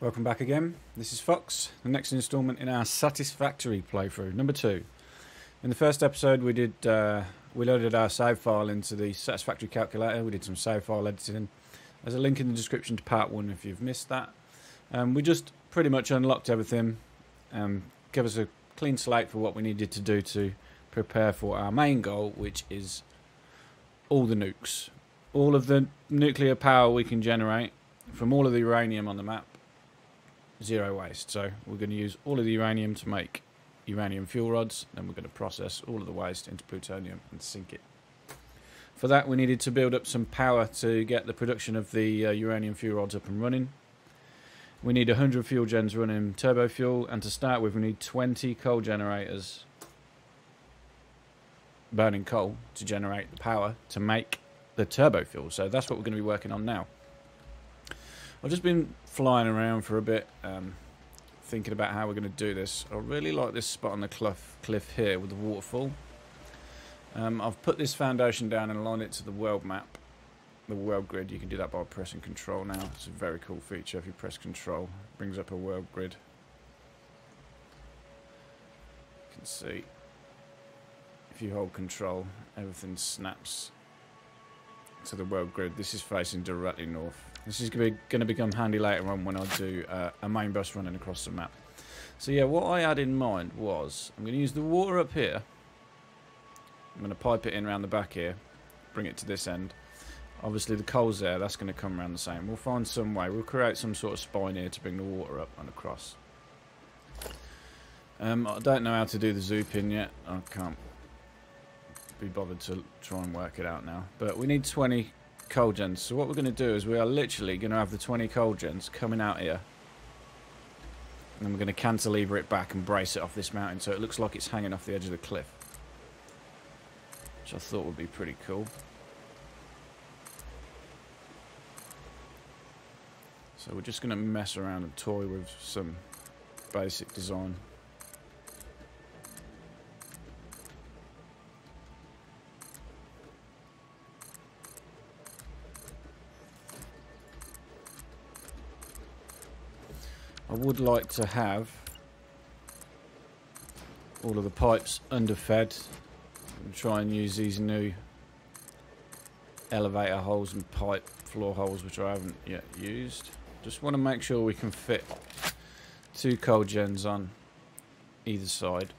Welcome back again. This is Fox, the next instalment in our Satisfactory playthrough, number two. In the first episode, we did uh, we loaded our save file into the Satisfactory calculator. We did some save file editing. There's a link in the description to part one if you've missed that. Um, we just pretty much unlocked everything, um, give us a clean slate for what we needed to do to prepare for our main goal, which is all the nukes, all of the nuclear power we can generate from all of the uranium on the map zero waste. So we're going to use all of the uranium to make uranium fuel rods, and we're going to process all of the waste into plutonium and sink it. For that, we needed to build up some power to get the production of the uh, uranium fuel rods up and running. We need 100 fuel gens running turbo fuel, and to start with, we need 20 coal generators burning coal to generate the power to make the turbo fuel. So that's what we're going to be working on now. I've just been flying around for a bit, um, thinking about how we're going to do this. I really like this spot on the cliff, cliff here with the waterfall. Um, I've put this foundation down and aligned it to the world map, the world grid. You can do that by pressing control now. It's a very cool feature. If you press control, it brings up a world grid. You can see if you hold control, everything snaps to the world grid. This is facing directly north. This is going to become handy later on when I do uh, a main bus running across the map. So yeah, what I had in mind was I'm going to use the water up here. I'm going to pipe it in around the back here, bring it to this end. Obviously the coal's there, that's going to come around the same. We'll find some way, we'll create some sort of spine here to bring the water up and across. Um, I don't know how to do the zooping yet. I can't be bothered to try and work it out now. But we need 20 coal gens. So what we're going to do is we are literally going to have the 20 coal gens coming out here. And then we're going to cantilever it back and brace it off this mountain so it looks like it's hanging off the edge of the cliff. Which I thought would be pretty cool. So we're just going to mess around and toy with some basic design. I would like to have all of the pipes underfed and try and use these new elevator holes and pipe floor holes which I haven't yet used. Just want to make sure we can fit two coal gens on either side.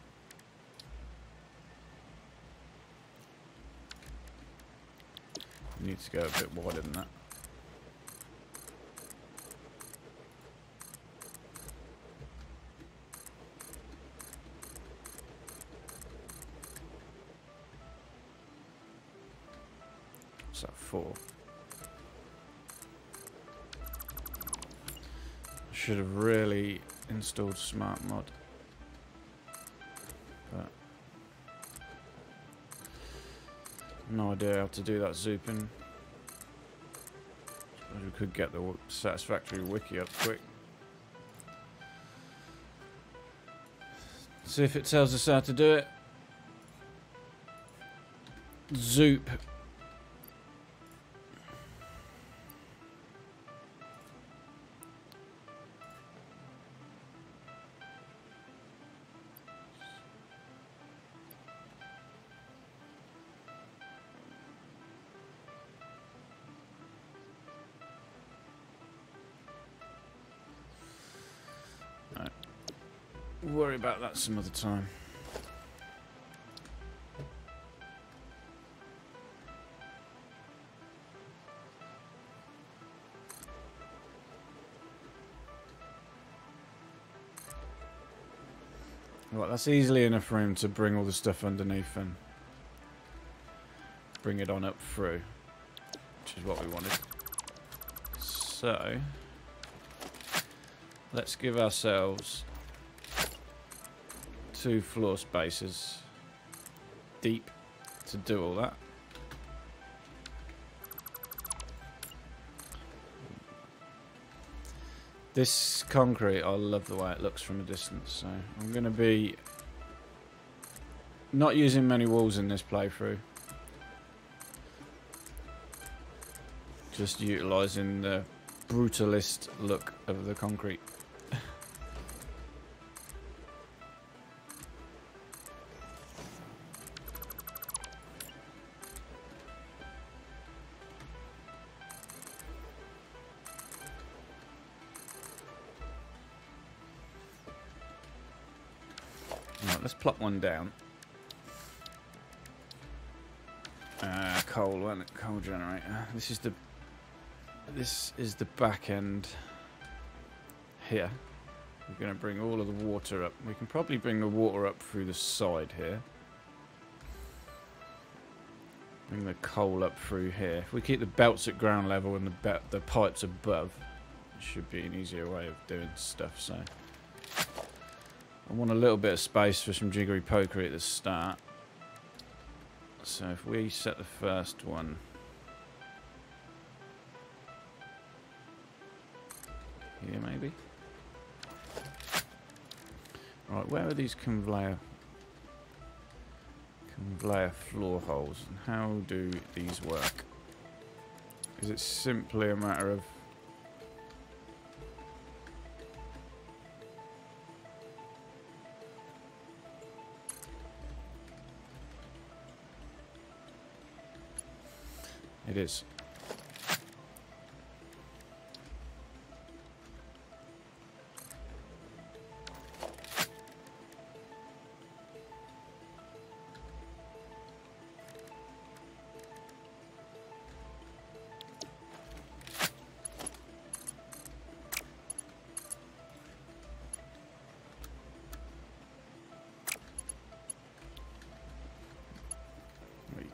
Need to go a bit wider than that. Should have really installed smart mod. But no idea how to do that zooping. Suppose we could get the satisfactory wiki up quick. See if it tells us how to do it. Zoop worry about that some other time. Right, that's easily enough room to bring all the stuff underneath and bring it on up through, which is what we wanted. So, let's give ourselves two floor spaces deep to do all that. This concrete, I love the way it looks from a distance, so I'm going to be not using many walls in this playthrough. Just utilising the brutalist look of the concrete. Plop one down. Uh, coal, it? Coal generator. This is the this is the back end here. We're going to bring all of the water up. We can probably bring the water up through the side here. Bring the coal up through here. If we keep the belts at ground level and the the pipes above, should be an easier way of doing stuff. So I want a little bit of space for some jiggery pokery at the start. So if we set the first one here maybe. Right, where are these conveyor conveyor floor holes and how do these work? Is it simply a matter of It is.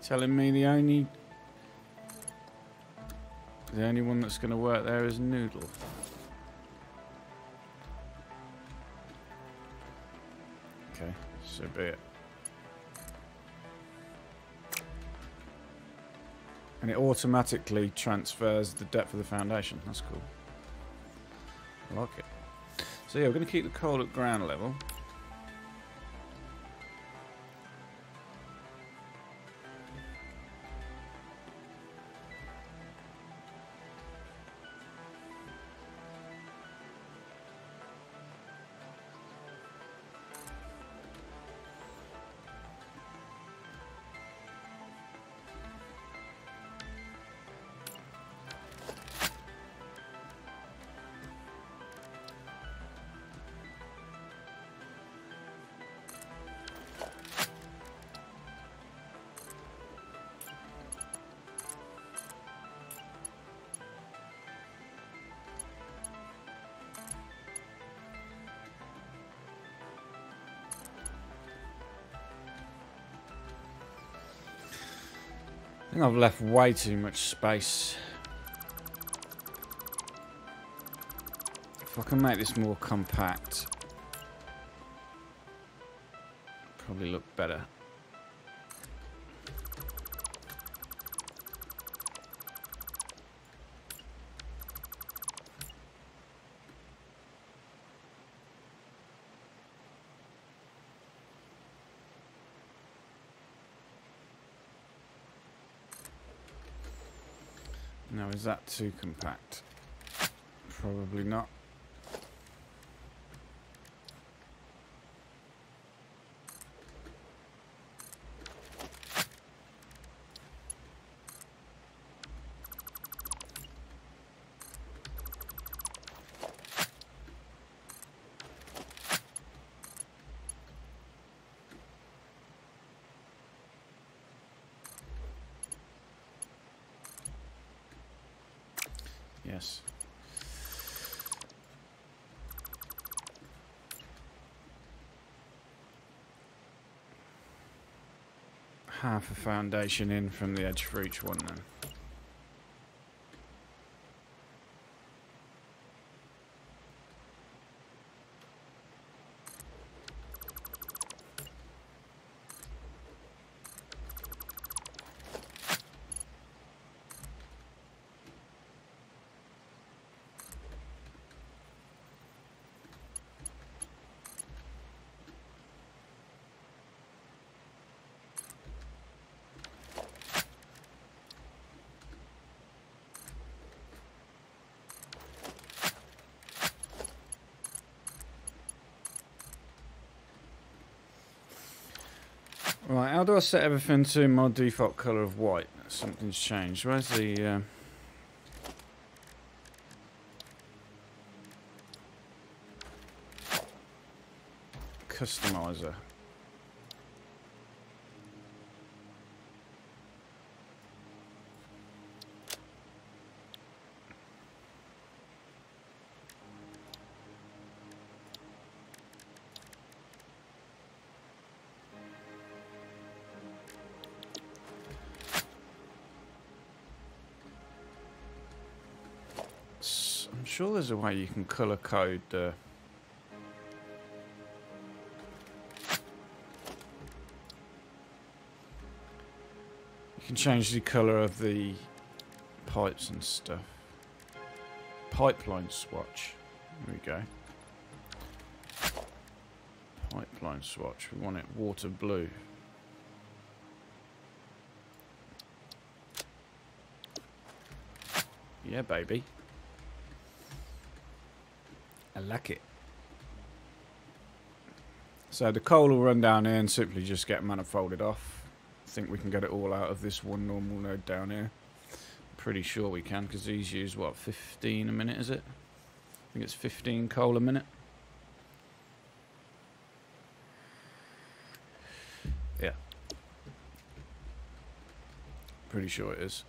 Telling me the only the only one that's going to work there is Noodle. Okay, so be it. And it automatically transfers the depth of the foundation. That's cool. I like it. So yeah, we're going to keep the coal at ground level. I think I've left way too much space. If I can make this more compact, probably look better. That too compact? Probably not. Yes. Half a foundation in from the edge for each one then. Do I set everything to my default colour of white? Something's changed. Where's the... Uh... Customizer. Sure there's a way you can colour code uh, you can change the colour of the pipes and stuff. Pipeline swatch. There we go. Pipeline swatch. We want it water blue. Yeah baby like it. So the coal will run down here and simply just get manifolded off. I think we can get it all out of this one normal node down here. Pretty sure we can because these use what 15 a minute is it? I think it's 15 coal a minute. Yeah. Pretty sure it is.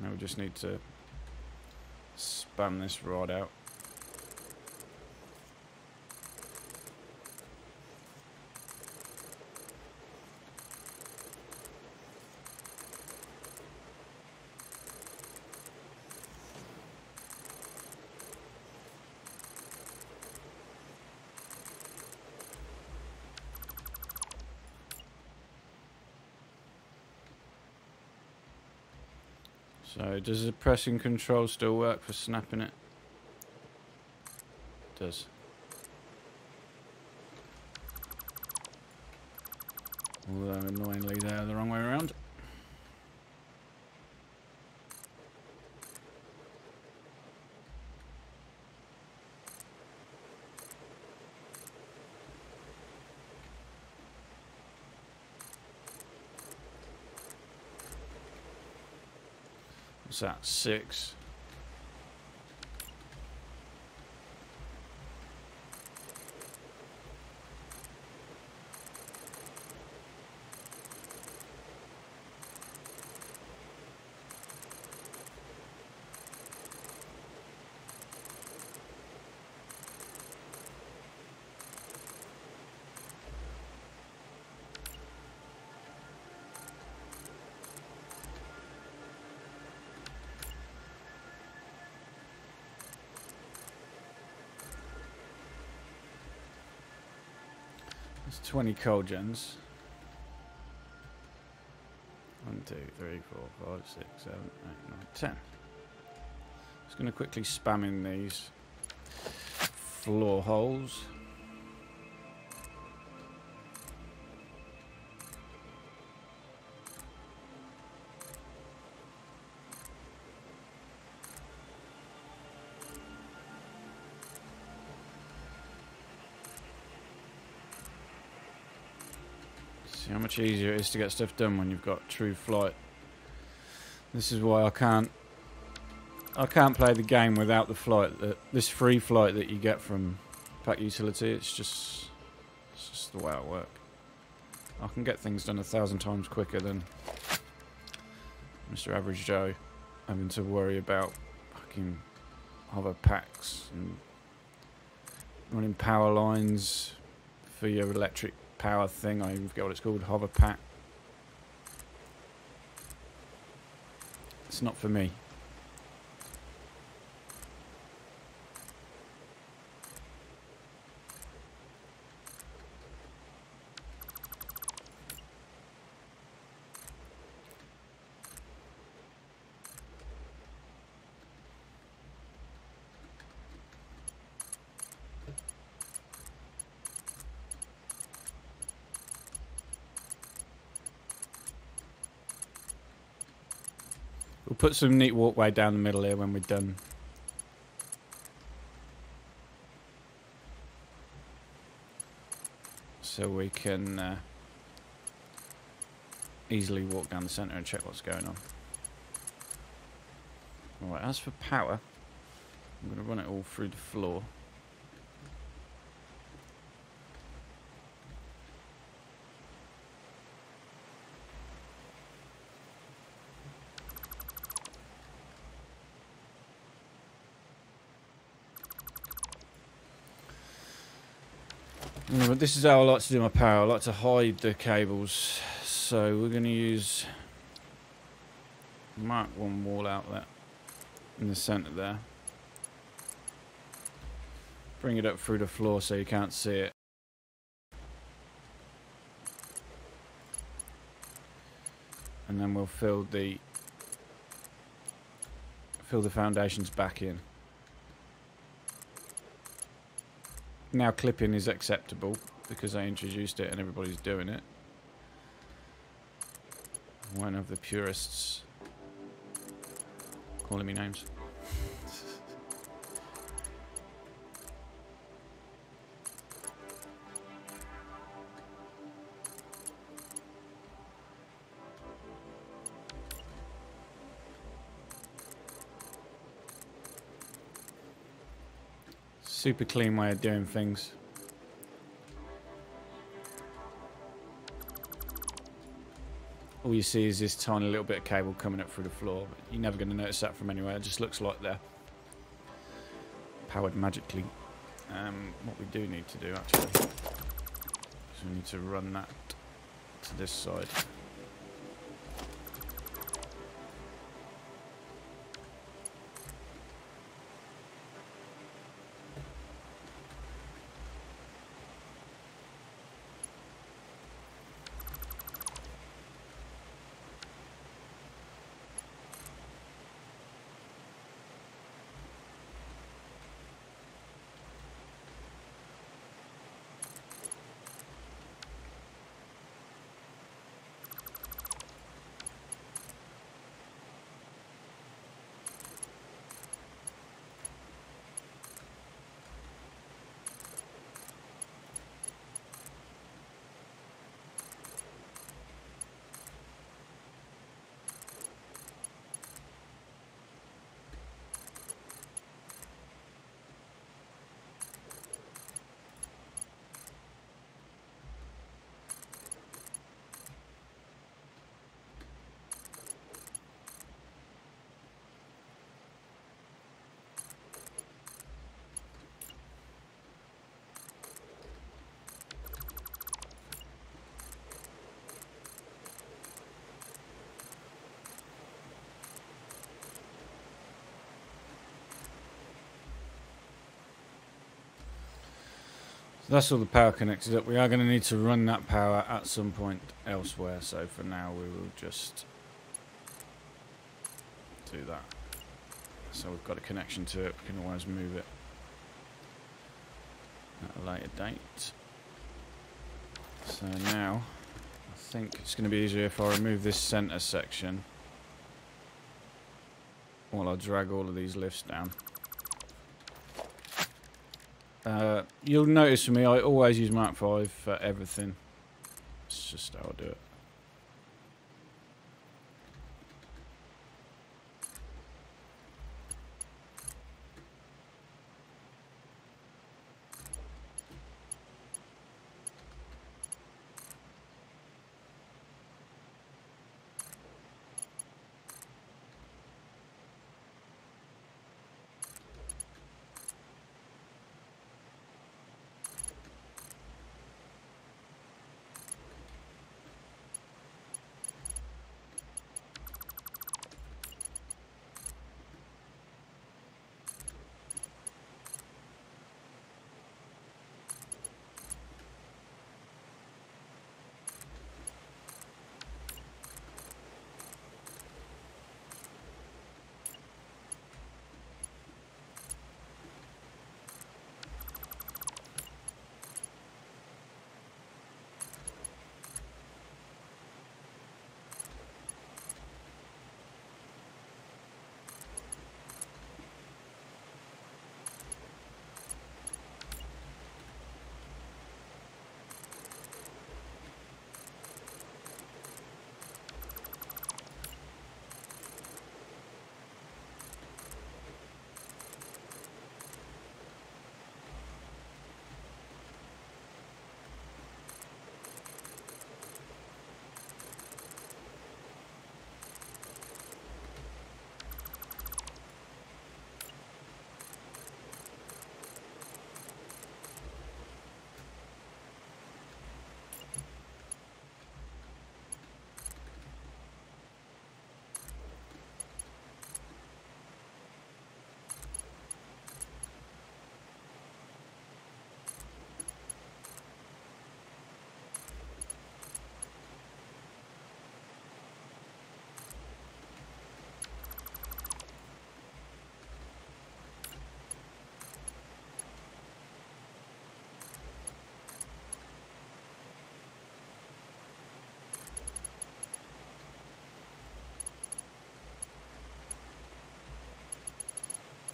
Now we just need to spam this rod out. So does the pressing control still work for snapping it? it does. Although annoyingly they're the wrong way around. At 6. 20 coal gens. 1, 2, 3, 4, 5, 6, 7, 8, 9, 10. Just going to quickly spam in these floor holes. Much easier it is to get stuff done when you've got true flight. This is why I can't I can't play the game without the flight that this free flight that you get from Pak Utility. It's just it's just the way I work. I can get things done a thousand times quicker than Mr. Average Joe having to worry about fucking hover packs and running power lines for your electric power thing. I forget what it's called. Hover pack. It's not for me. Put some neat walkway down the middle here when we're done. so we can uh, easily walk down the centre and check what's going on. Alright, as for power, I'm going to run it all through the floor. but this is how I like to do my power. I like to hide the cables. So we're going to use Mark 1 wall outlet in the centre there. Bring it up through the floor so you can't see it. And then we'll fill the fill the foundations back in. Now clipping is acceptable because I introduced it and everybody's doing it. One of the purists calling me names. Super clean way of doing things. All you see is this tiny little bit of cable coming up through the floor. But you're never going to notice that from anywhere. It just looks like they're powered magically. Um, what we do need to do actually is we need to run that to this side. That's all the power connected up. We are going to need to run that power at some point elsewhere. So for now, we will just do that. So we've got a connection to it. We can always move it at a later date. So now, I think it's going to be easier if I remove this centre section while I drag all of these lifts down. Uh, you'll notice for me, I always use Mark 5 for everything. It's just how I do it.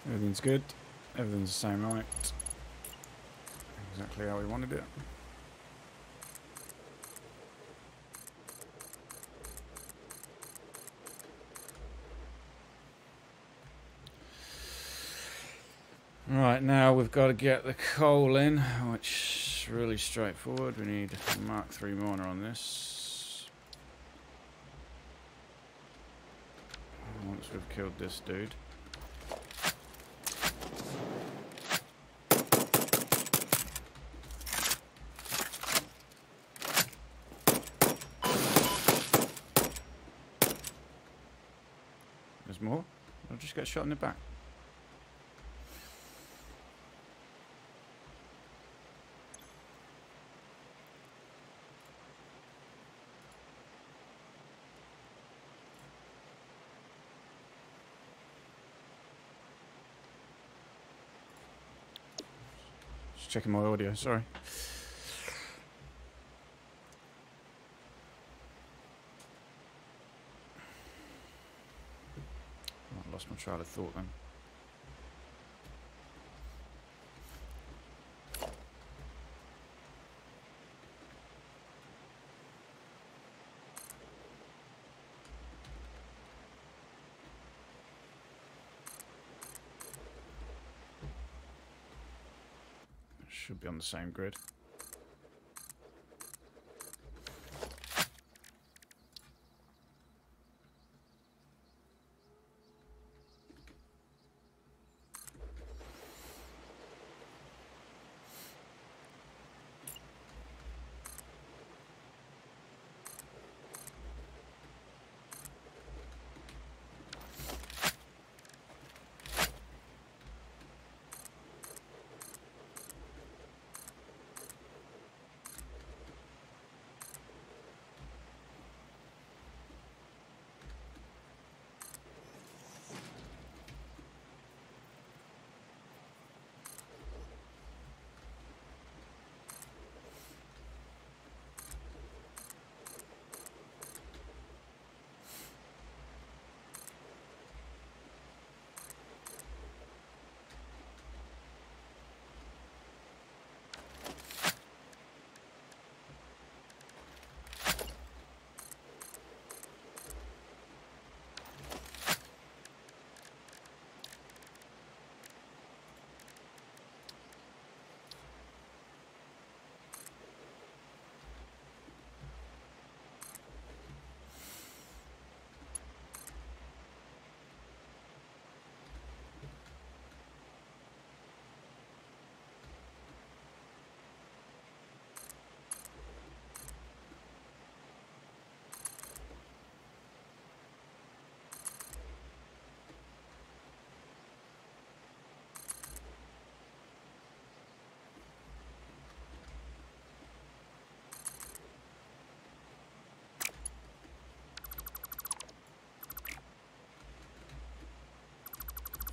Everything's good. Everything's the same height. Exactly how we wanted it. Right, now we've got to get the coal in, which is really straightforward. We need Mark 3 miner on this. Once we've killed this dude. There's more? I'll just get shot in the back. Just checking my audio, sorry. I lost my trail of thought then. Should be on the same grid.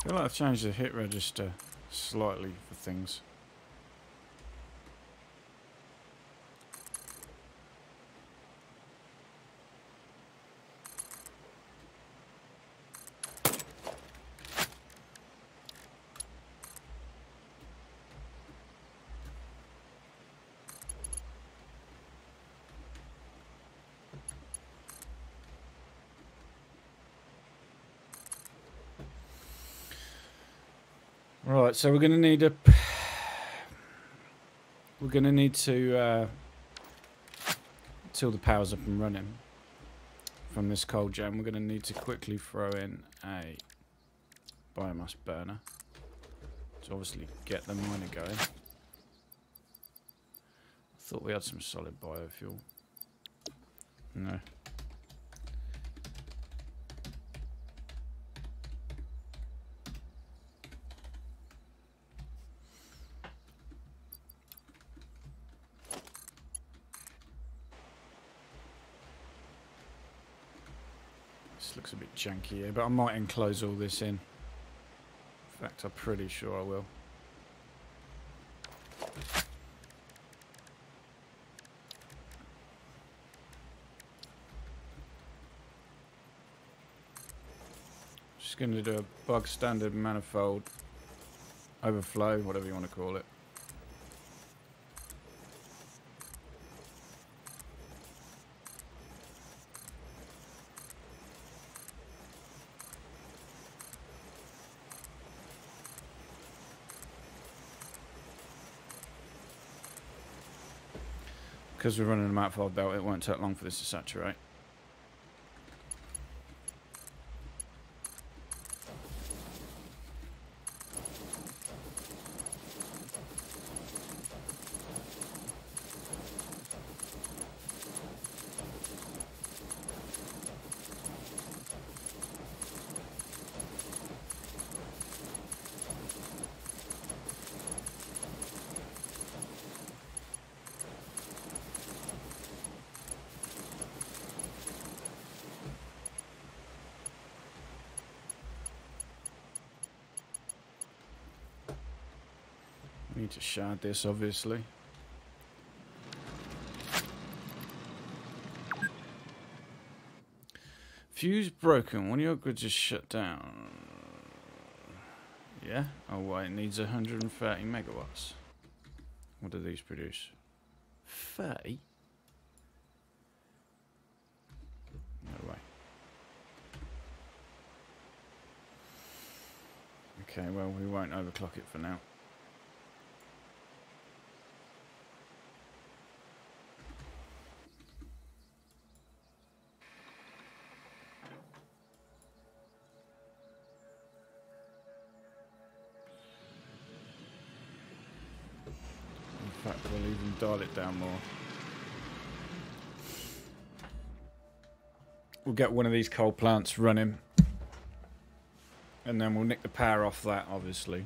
I feel like I've changed the hit register slightly for things. Right, so we're going to need a. We're going to need to uh, till the power's up and running from this coal gen. We're going to need to quickly throw in a biomass burner to obviously get the miner going. I thought we had some solid biofuel. No. Janky here, but I might enclose all this in. In fact, I'm pretty sure I will. Just going to do a bug standard manifold overflow, whatever you want to call it. Because we're running a map belt, it won't take long for this to saturate. This, obviously. Fuse broken. One of your goods is shut down. Yeah? Oh, wait. It needs 130 megawatts. What do these produce? 30? No way. Okay, well, we won't overclock it for now. Get one of these coal plants running. And then we'll nick the power off that, obviously.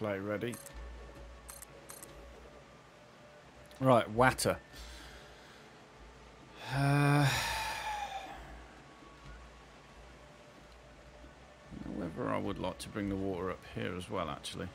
Play ready. Right, Watter. Uh, whether I would like to bring the water up here as well, actually.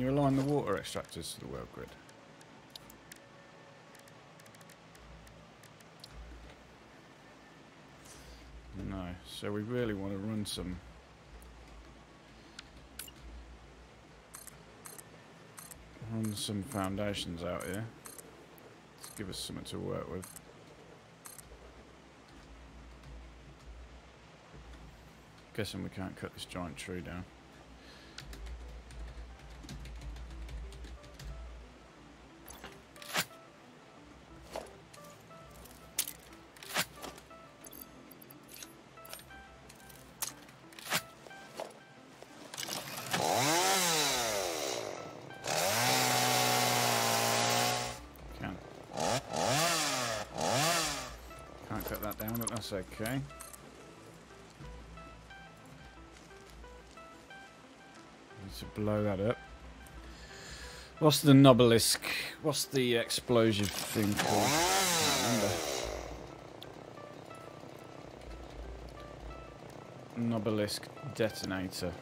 You align the water extractors to the world grid? No, so we really want to run some run some foundations out here. Give us something to work with. Guessing we can't cut this giant tree down. Okay. Need to blow that up. What's the Nobelisk? What's the explosive thing called? Nobelisk detonator.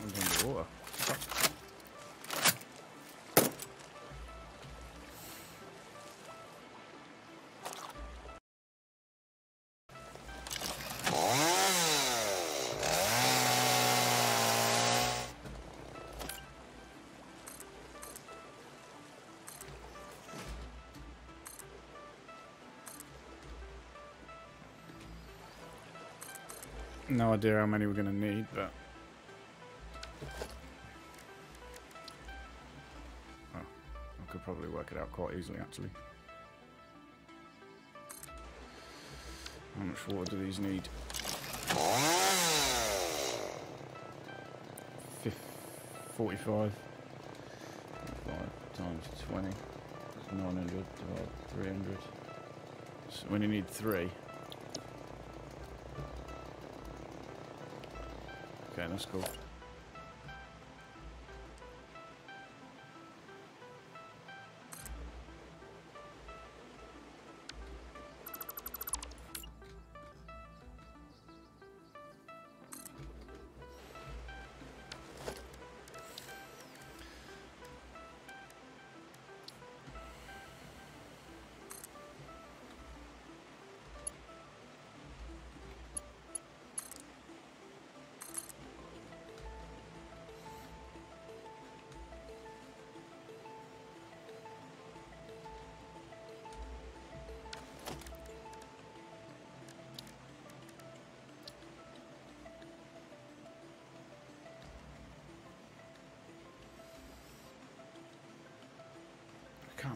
Underwater. No idea how many we're going to need, but... it out quite easily, actually. How much water do these need? 45. 5 times 20. That's 900 divided 300. So when you need three. Okay, that's cool.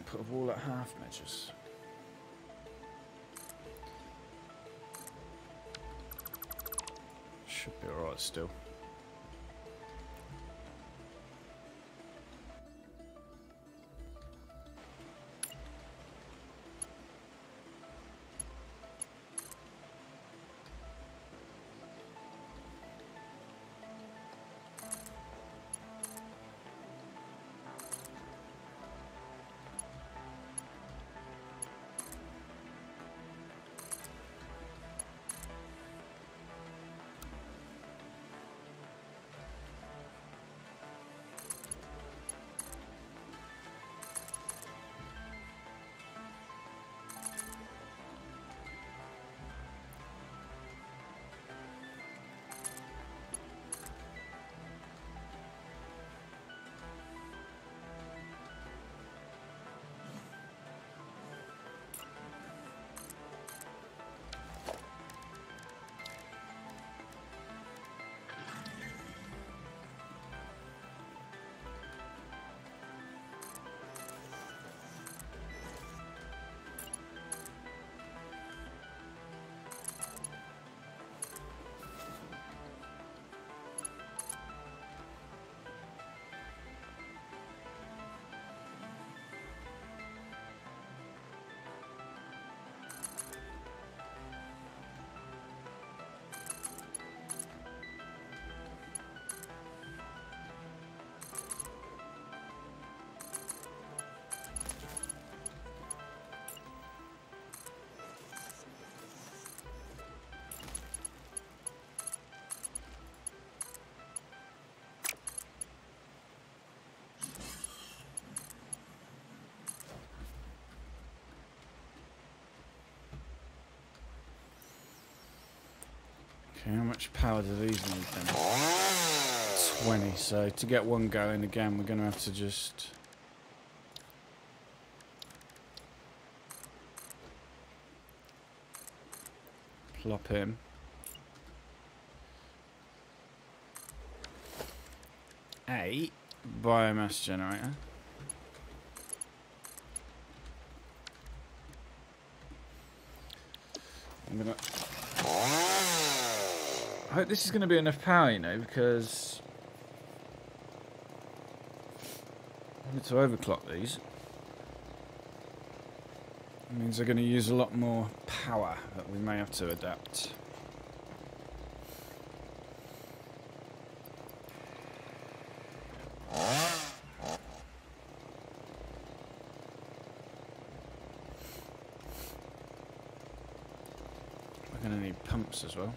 Can't put a wall at half measures. Should be alright still. Okay, how much power do these need then? 20, so to get one going again, we're going to have to just... Plop him. A biomass generator. I'm gonna I hope this is going to be enough power, you know, because I need to overclock these. It means they're going to use a lot more power that we may have to adapt. We're going to need pumps as well.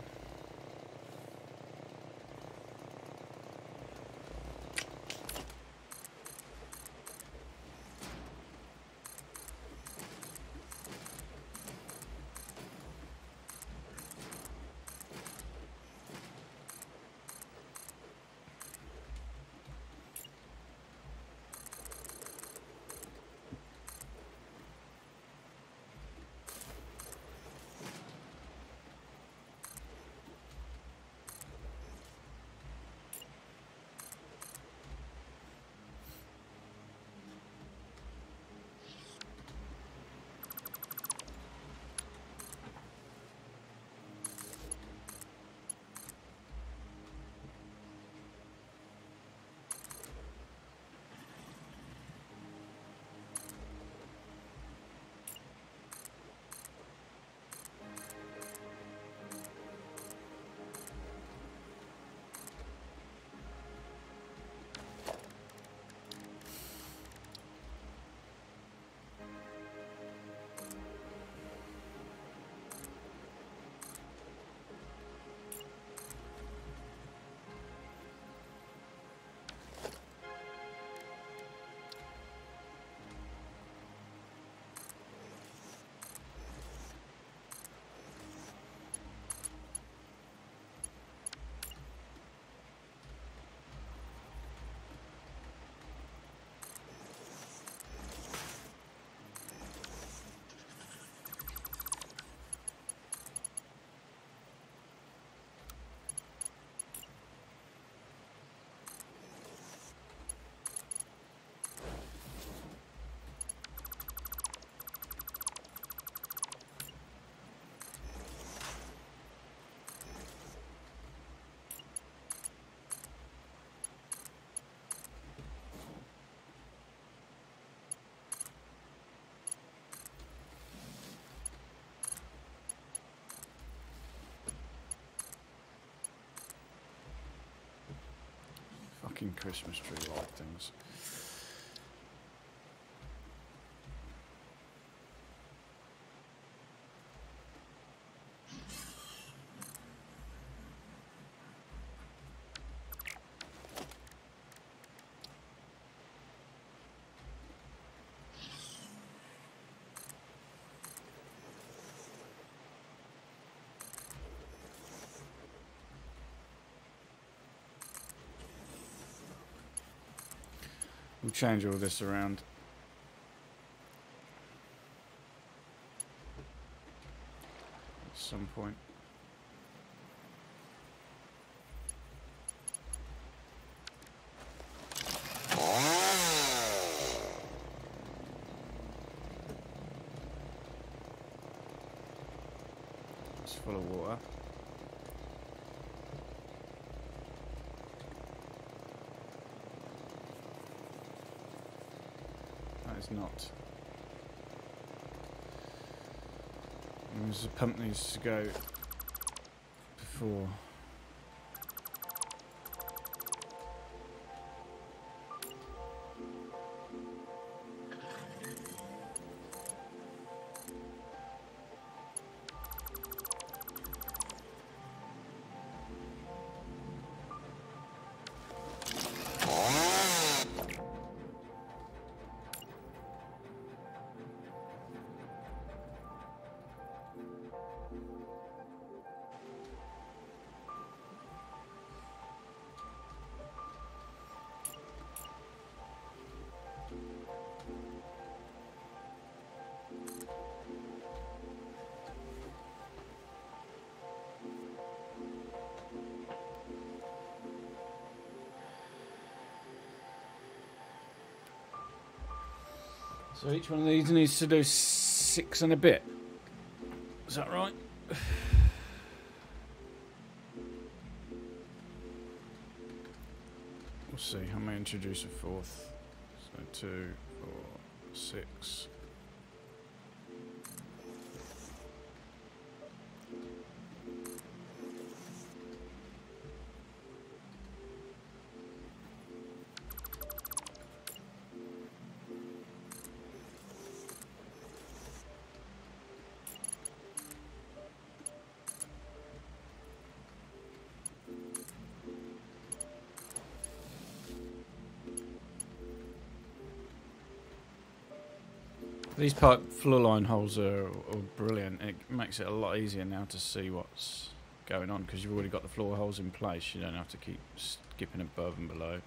Fucking Christmas tree like things. We'll change all this around. At some point. It's full of water. Is not. There's the pump needs to go before. So each one of these needs to do six and a bit. Is that right? We'll see. I may introduce a fourth. So two, four, six. These pipe floor line holes are, are brilliant. It makes it a lot easier now to see what's going on because you've already got the floor holes in place. You don't have to keep skipping above and below.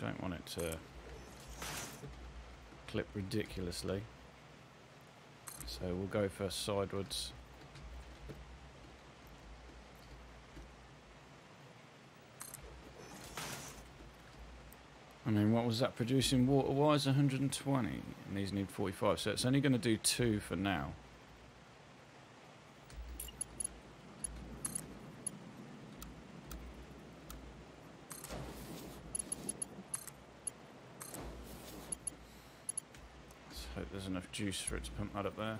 Don't want it to clip ridiculously. So we'll go first sidewards. I mean, what was that producing water-wise? 120, and these need 45, so it's only going to do two for now. Let's hope there's enough juice for it to pump that up there.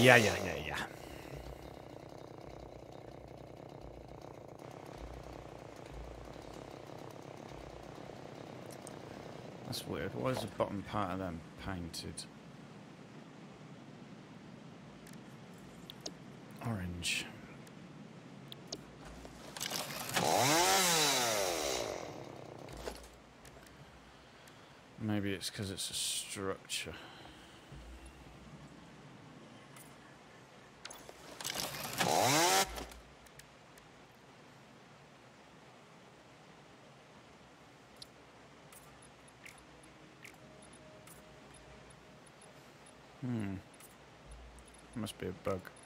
Yeah, yeah, yeah, yeah. That's weird. Why is the bottom part of them painted? Orange. Maybe it's because it's a structure. Hmm. Must be a bug.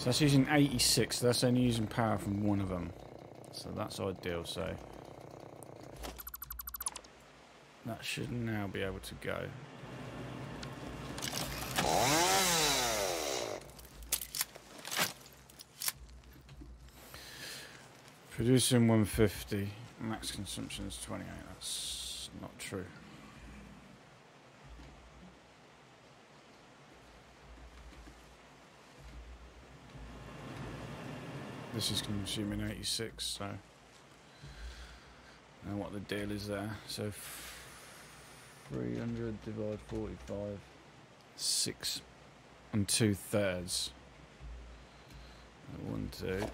So that's using 86. That's only using power from one of them. So that's ideal. So that should now be able to go. Producing 150, max consumption is 28. That's not true. This is consuming 86, so. And what the deal is there. So 300 divided 45. Six and two thirds. One, two.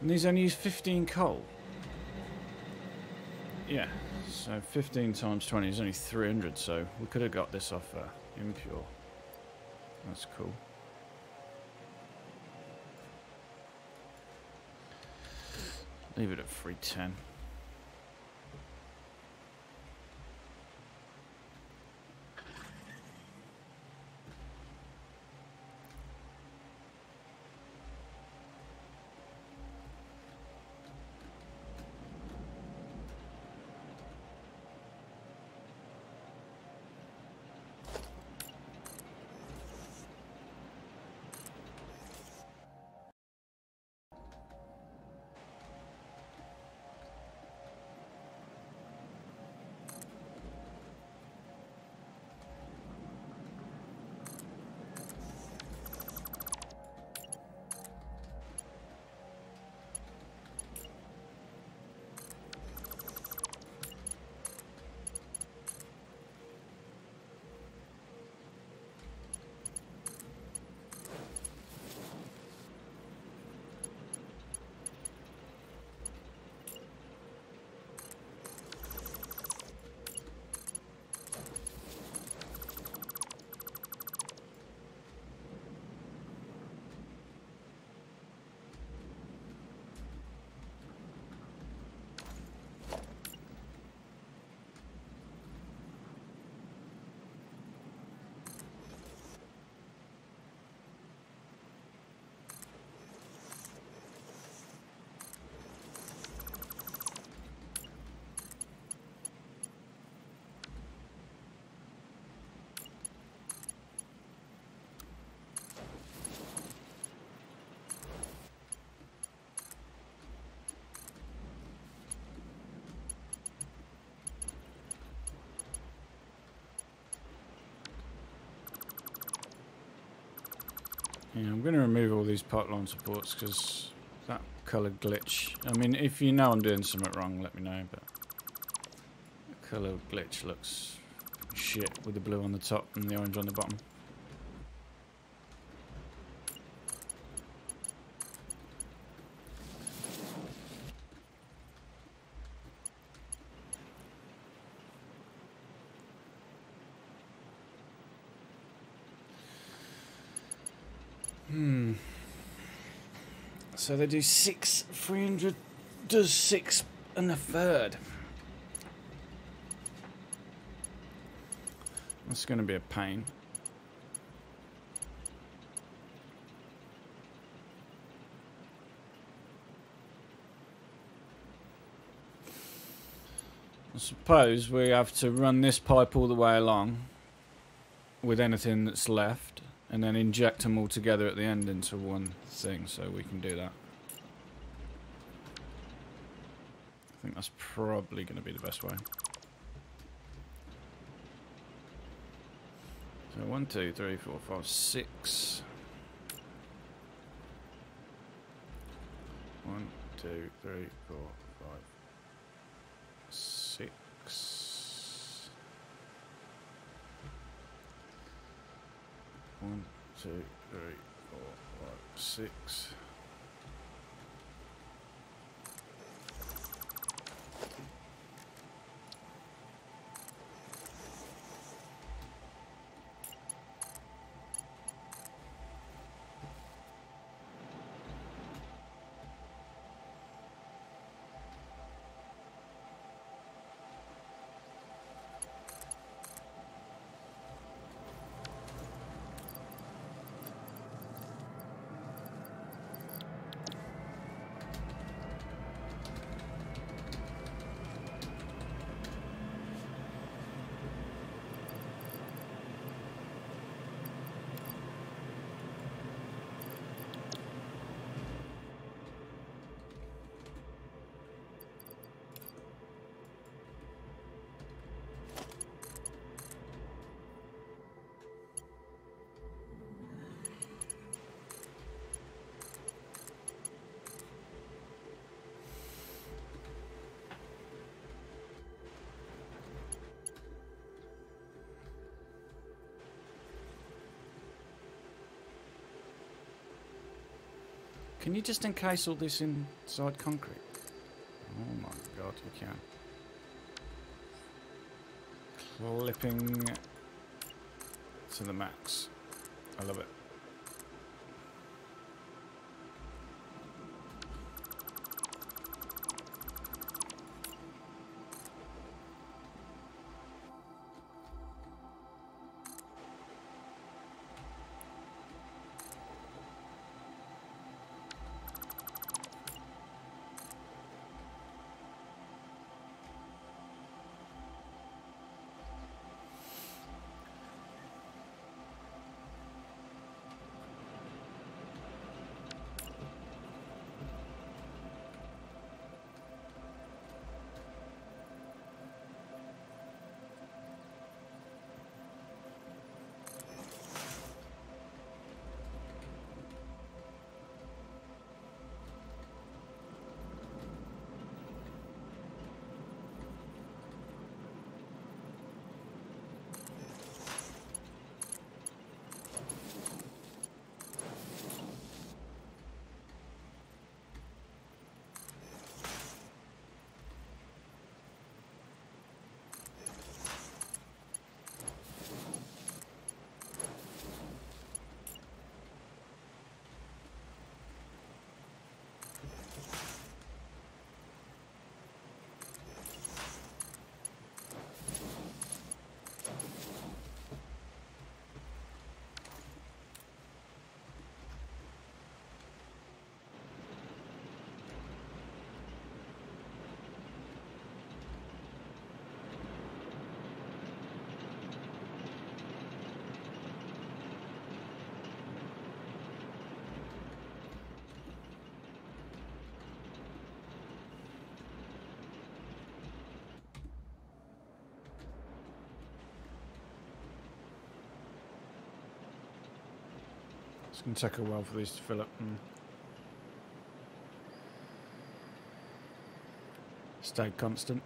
And these only use 15 coal. Yeah, so 15 times 20 is only 300, so we could have got this off uh, impure. That's cool. Leave it at 310. Yeah, I'm going to remove all these pipeline supports because that colour glitch. I mean, if you know I'm doing something wrong, let me know, but the colour glitch looks shit with the blue on the top and the orange on the bottom. So they do six, 300 does six and a third. That's going to be a pain. I suppose we have to run this pipe all the way along with anything that's left and then inject them all together at the end into one thing so we can do that. I think that's probably going to be the best way. So one, two, three, four, five, six. One, two, three, four, five, six. One, two, three, four, five, six. Can you just encase all this inside concrete? Oh my god, you can. Clipping to the max. I love it. It's going to take a while for these to fill up and stay constant.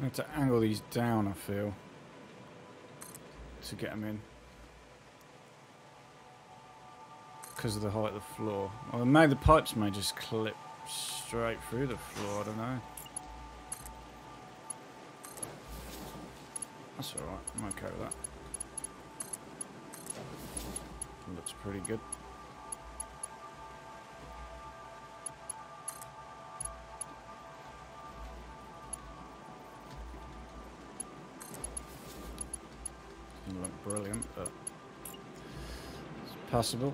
I have to angle these down, I feel, to get them in. Because of the height of the floor. Or maybe the pipes may just clip straight through the floor, I don't know. That's alright, I'm okay with that. Looks pretty good. Brilliant, but it's possible.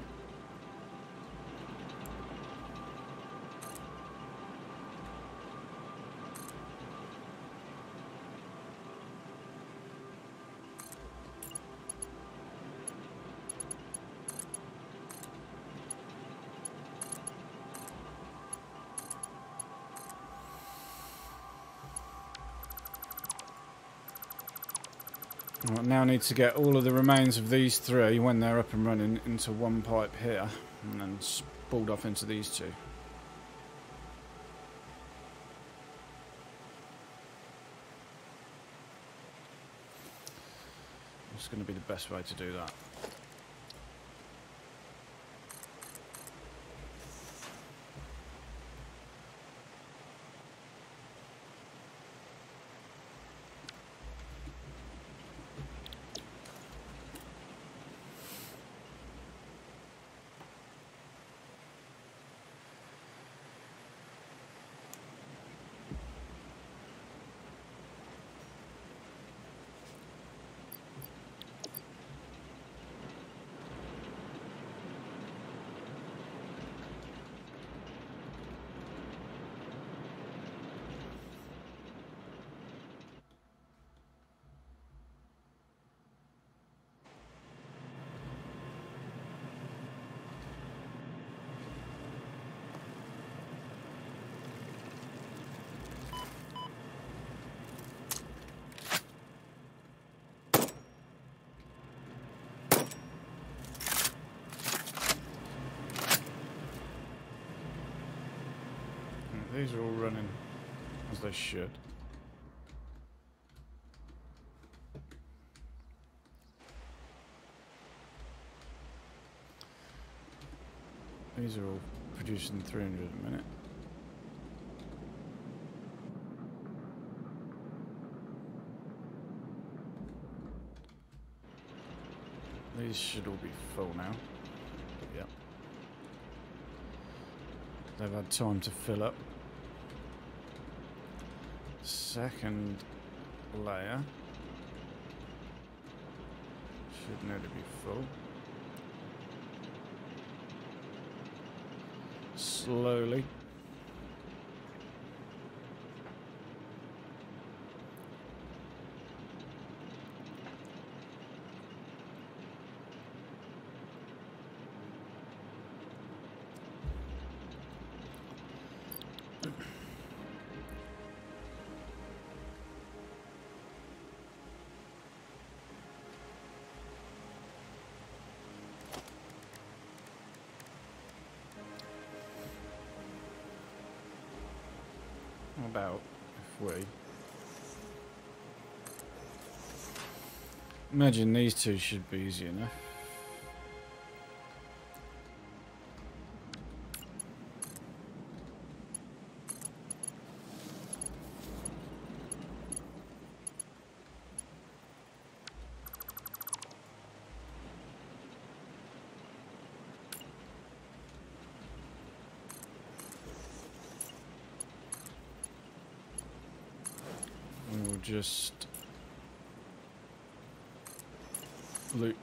Now need to get all of the remains of these three when they're up and running into one pipe here and then spooled off into these two. It's going to be the best way to do that. These are all running as they should. These are all producing 300 a minute. These should all be full now. Yep. They've had time to fill up second layer should nearly be full. Slowly. About if we imagine these two should be easy enough. Just loop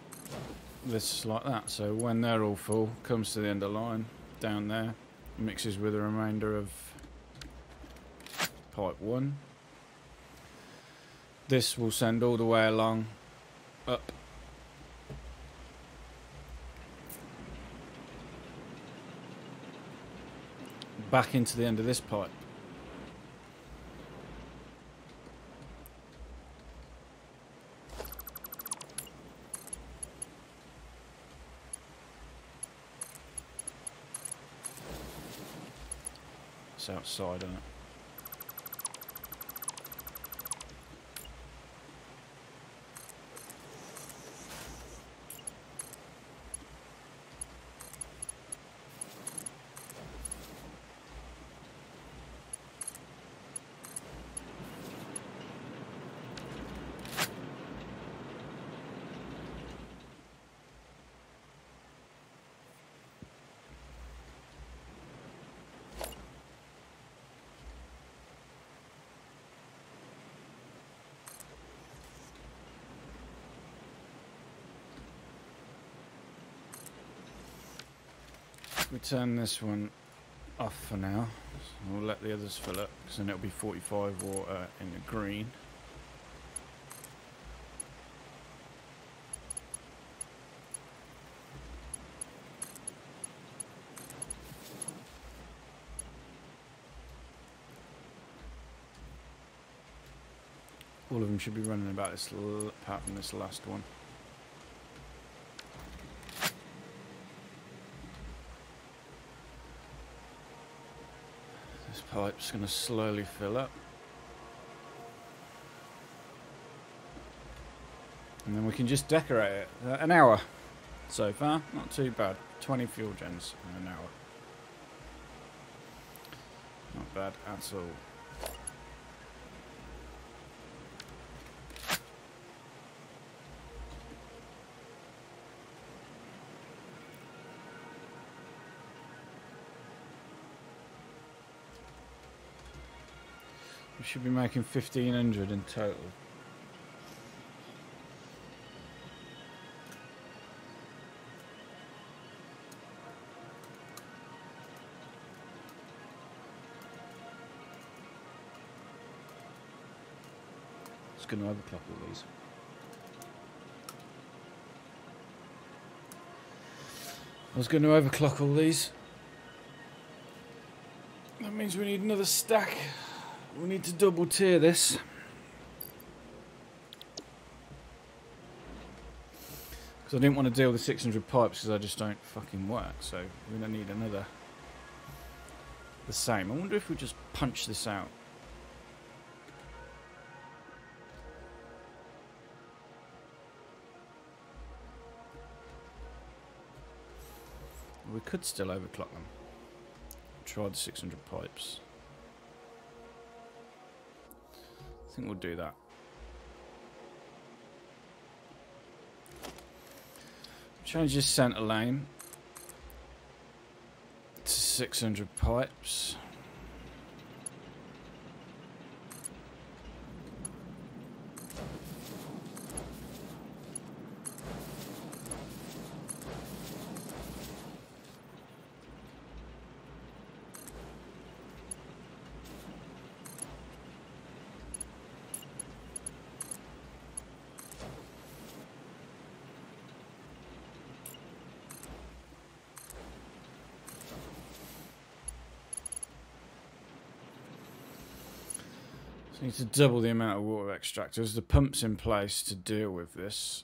this like that. So when they're all full, comes to the end of line, down there, mixes with the remainder of pipe one. This will send all the way along, up. Back into the end of this pipe. Outside, isn't it? Turn this one off for now. So we'll let the others fill up, because then it'll be 45 water in the green. All of them should be running about this, apart from this last one. This pipe's going to slowly fill up. And then we can just decorate it. Uh, an hour so far, not too bad. 20 fuel gens in an hour. Not bad at all. Should be making 1500 in total. It's going to overclock all these. I was going to overclock all these. That means we need another stack. We need to double tier this. Because I didn't want to deal with 600 pipes because I just don't fucking work. So we're going to need another. The same. I wonder if we just punch this out. We could still overclock them. Try the 600 pipes. I think we'll do that. Change this center lane to 600 pipes. Need to double the amount of water extractors. The pump's in place to deal with this.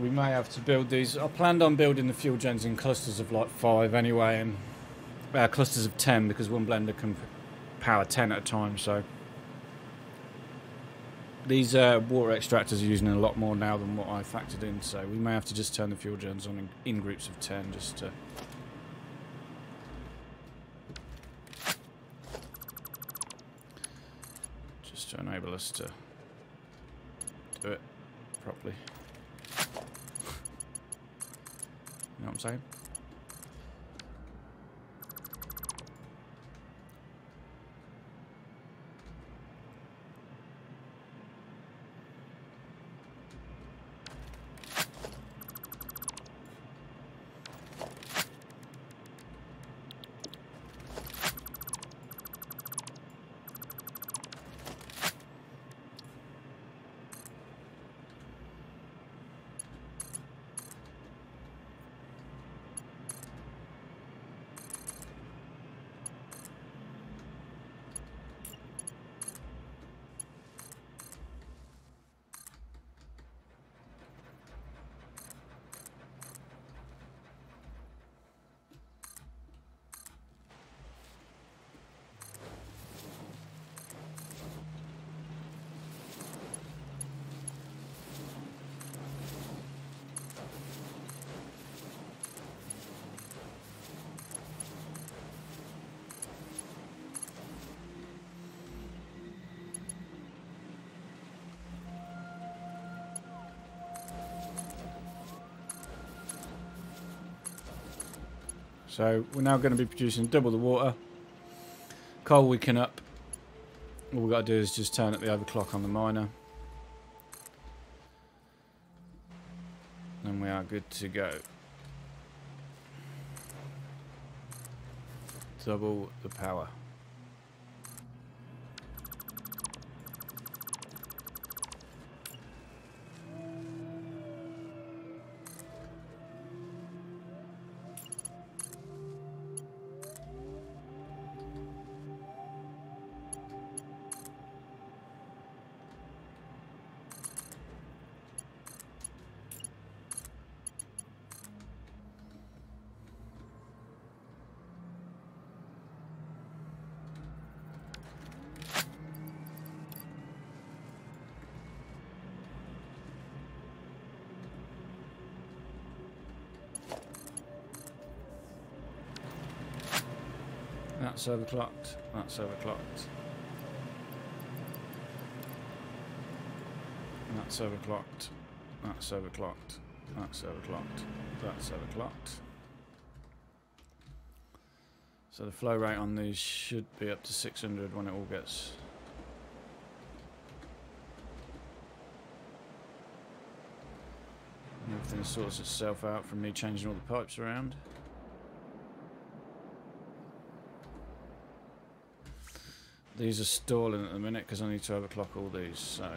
We may have to build these. I planned on building the fuel gens in clusters of like five anyway, and uh, clusters of ten because one blender can power ten at a time. So these uh, water extractors are using a lot more now than what I factored in. So we may have to just turn the fuel gens on in, in groups of ten just to. Just to enable us to do it properly. Know what I'm saying? So we're now going to be producing double the water. Coal we can up. All we've got to do is just turn up the overclock on the miner. And we are good to go. Double the power. That's overclocked. That's overclocked. That's overclocked. That's overclocked. That's overclocked. That's overclocked. So the flow rate on these should be up to 600 when it all gets... Everything sorts itself out from me changing all the pipes around. These are stalling at the minute because I need to overclock all these, so...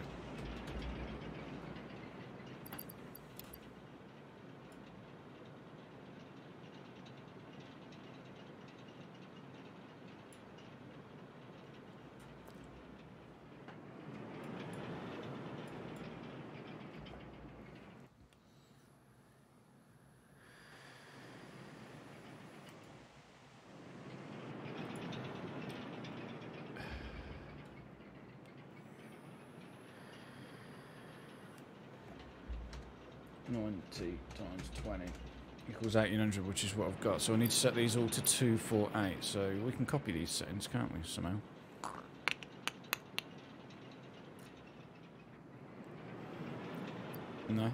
times 20 equals 1800, which is what I've got. So I need to set these all to 248. So we can copy these settings, can't we, somehow? No?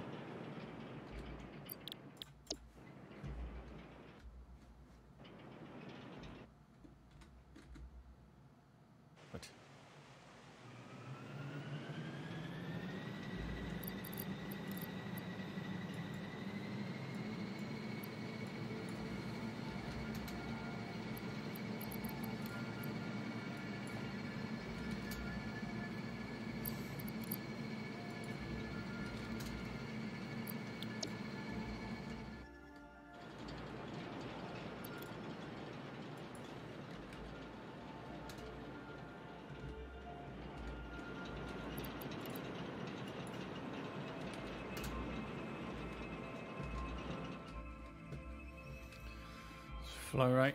Flow rate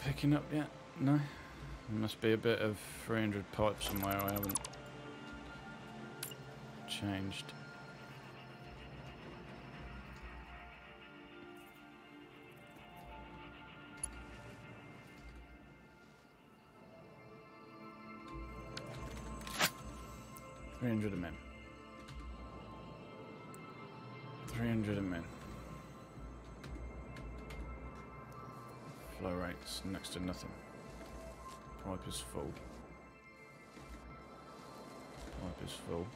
picking up yet? No? There must be a bit of 300 pipe somewhere I haven't changed. Three hundred a min. Rates next to nothing. Pipe is full. Pipe is full.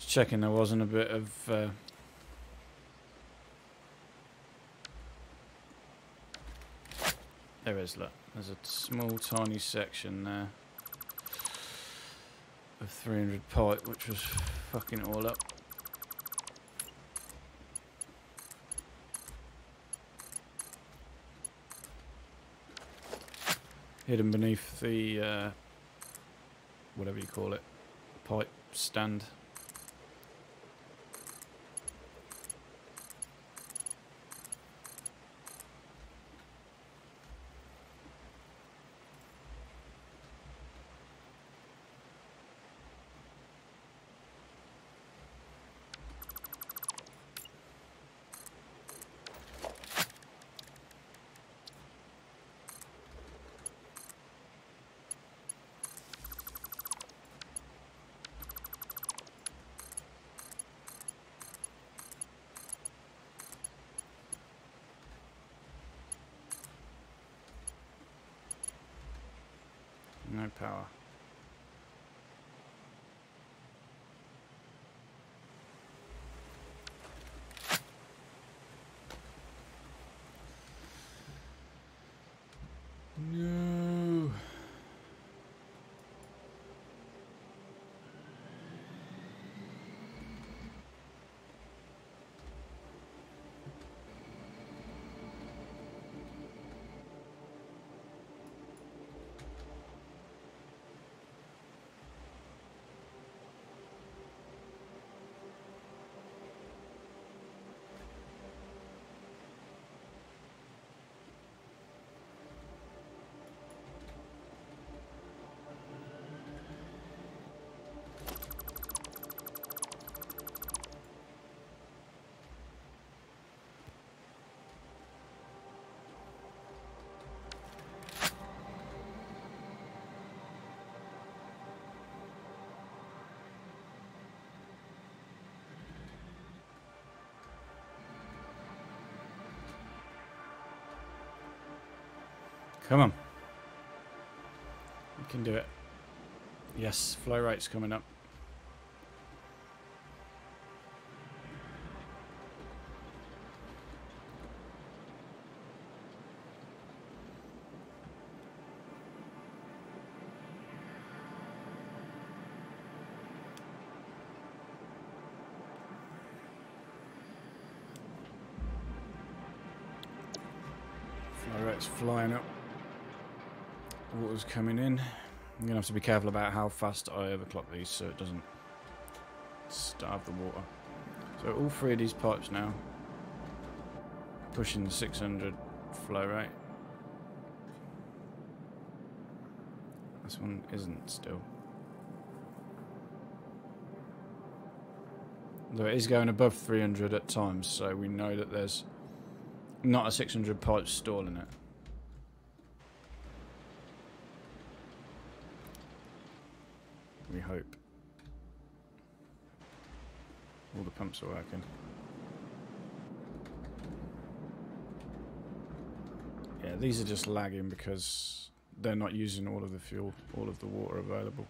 Checking there wasn't a bit of uh, is, look. There's a small, tiny section there of 300 pipe, which was fucking it all up. Hidden beneath the, uh, whatever you call it, pipe stand. Come on. You can do it. Yes, flow rate's coming up. Coming in. I'm gonna have to be careful about how fast I overclock these so it doesn't starve the water. So all three of these pipes now pushing the 600 flow rate. This one isn't still. Though it is going above 300 at times, so we know that there's not a 600 pipe stalling it. We hope. The pumps are. Yeah, these are just lagging because they're not using all of the fuel, all of the water available.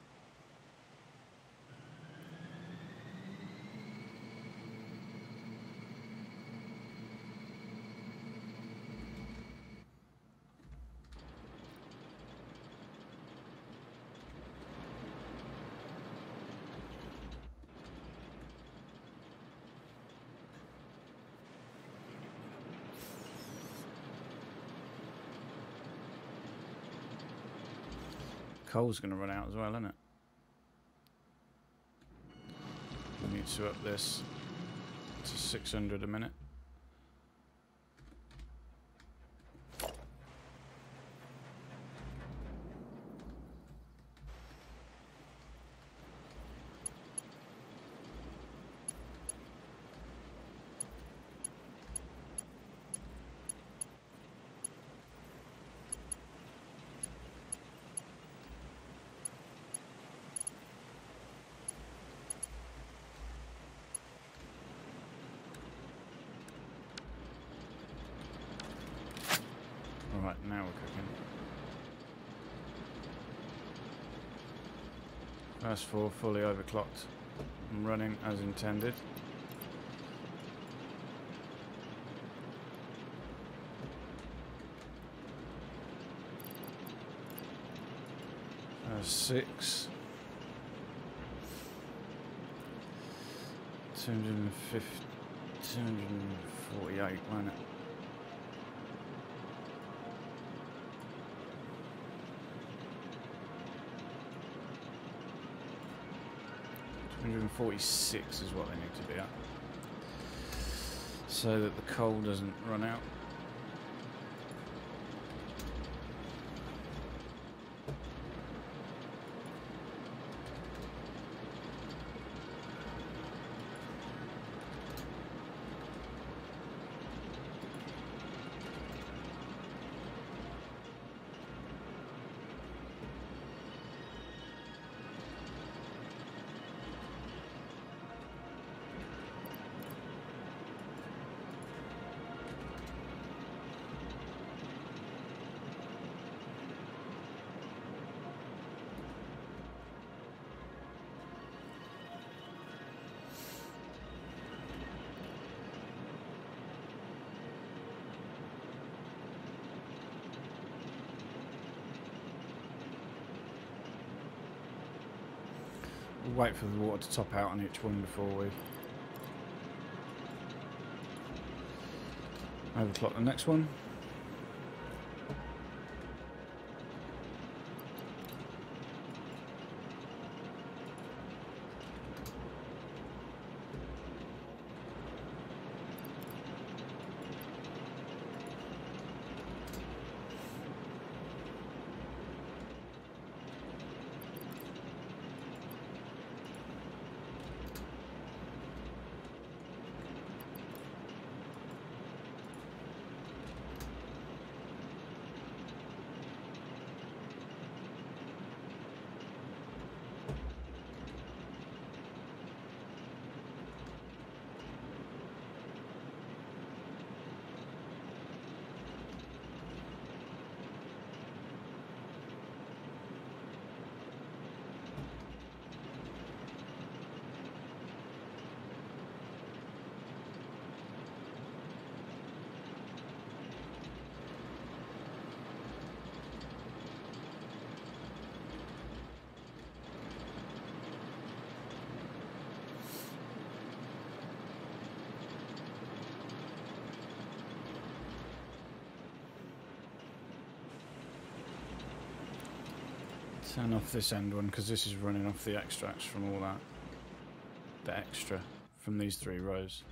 Coal's going to run out as well, isn't it? We need to up this to 600 a minute. Four fully overclocked and running as intended. Uh, RS6 250, 248, wasn't it? Hundred and forty-six is what they need to be at, so that the coal doesn't run out. We'll wait for the water to top out on each one before we overclock the next one. Turn off this end one because this is running off the extracts from all that. The extra from these three rows.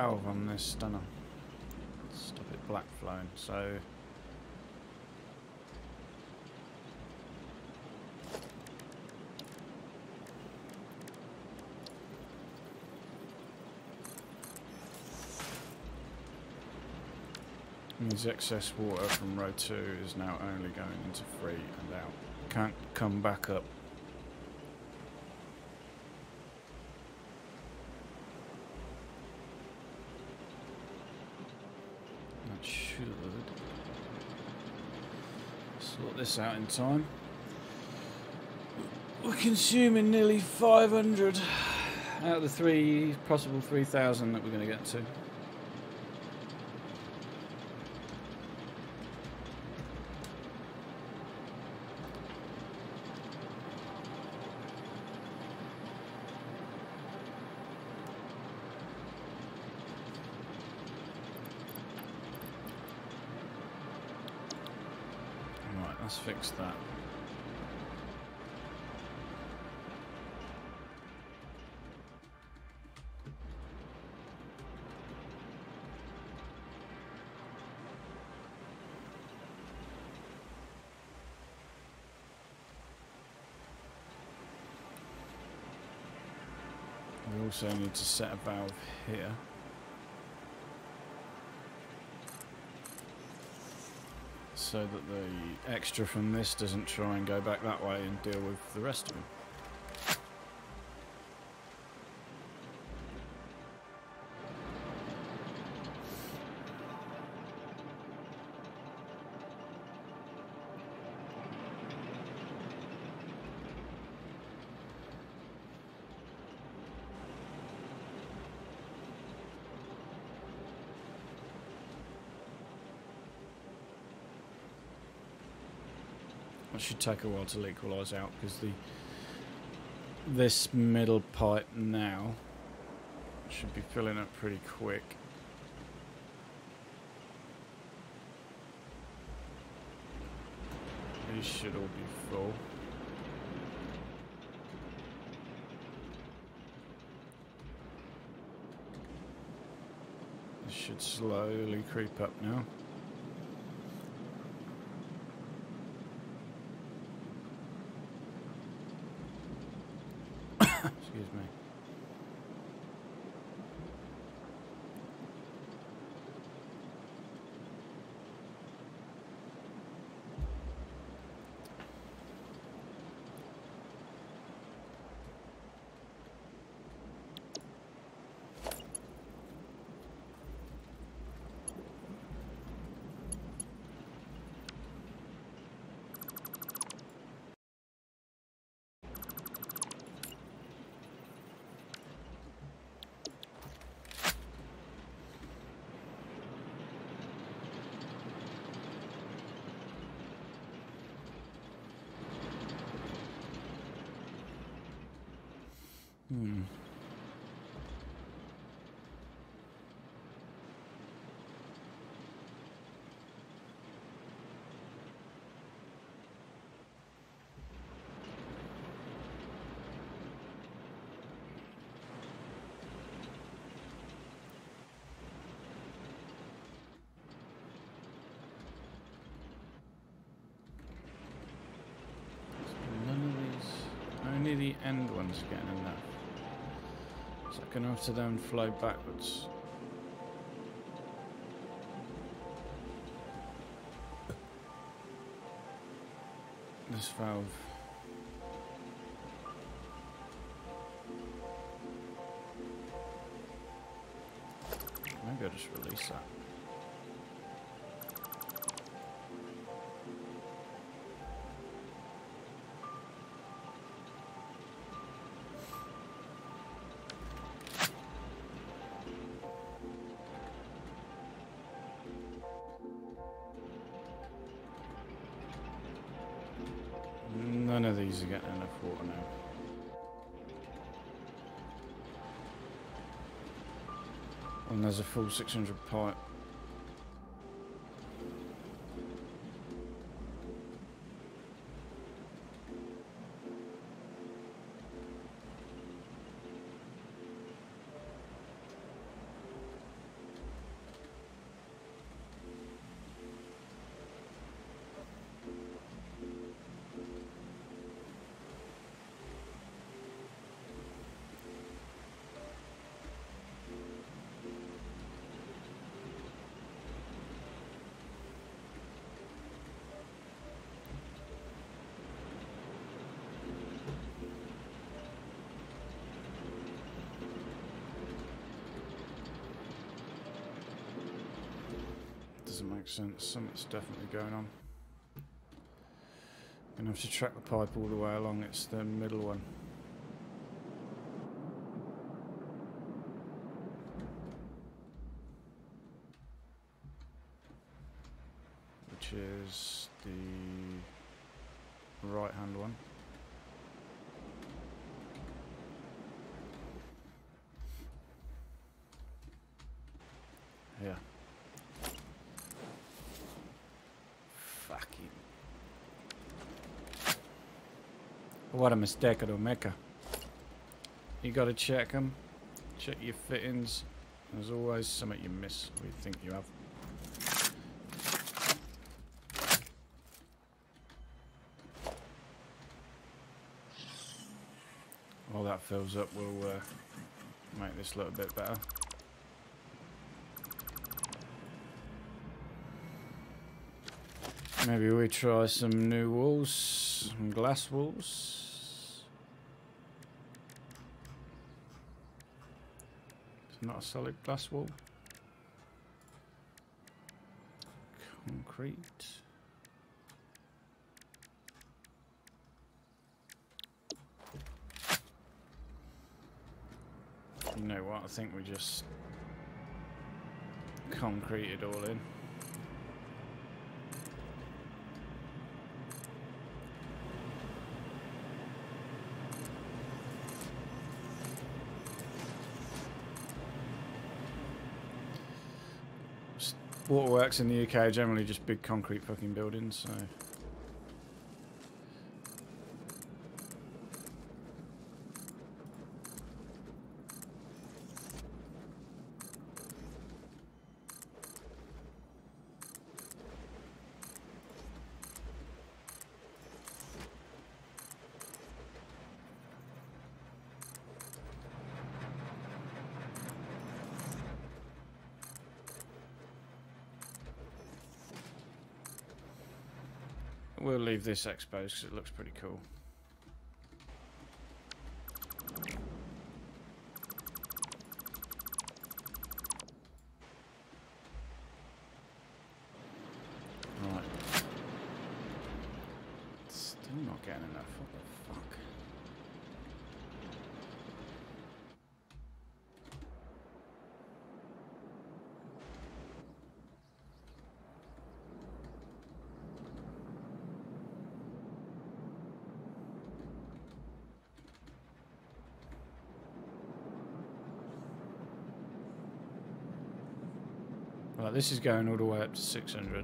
Valve on this stunner. Stop it black flowing. So means excess water from row 2 is now only going into 3 and out. Can't come back up That should sort this out in time. We're consuming nearly 500 out of the three possible 3,000 that we're going to get to. Right, let's fix that. We also need to set a valve here. So that the extra from this doesn't try and go back that way and deal with the rest of them. Should take a while to equalise out because the this middle pipe now should be filling up pretty quick. These should all be full. This should slowly creep up now. Excuse me. Hmm. None of these, only end ones getting enough. So going to have to then flow backwards. This valve. Maybe I'll just release that. None of these are getting enough water now. And there's a full 600 pipe. Doesn't make sense. Something's definitely going on. Gonna have to track the pipe all the way along. It's the middle one. Which is the right hand one. Yeah. Fucking. What a mistake at Omeka. You gotta check them. Check your fittings. There's always something you miss you think you have. While that fills up, we'll uh, make this look a bit better. Maybe we try some new walls, some glass walls. It's not a solid glass wall. Concrete. You know what, I think we just concrete it all in. Waterworks in the UK are generally just big concrete fucking buildings, so... We'll leave this exposed because it looks pretty cool. Right. Still not getting enough. What the fuck? Right, this is going all the way up to 600.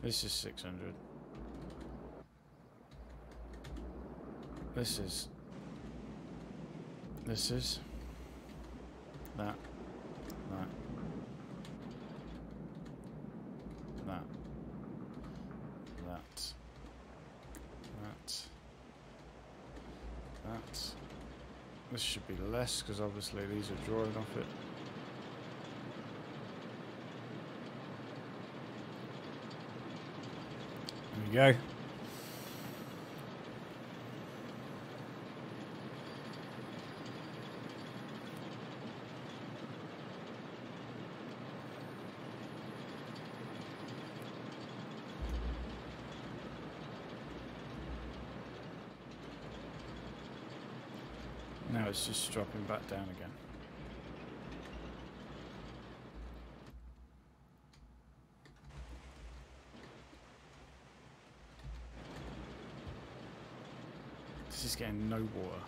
This is 600. This is... This is... That. That. That. That. That. That. This should be less because obviously these are drawing off it. We go. Now it's just dropping back down again. Getting no water.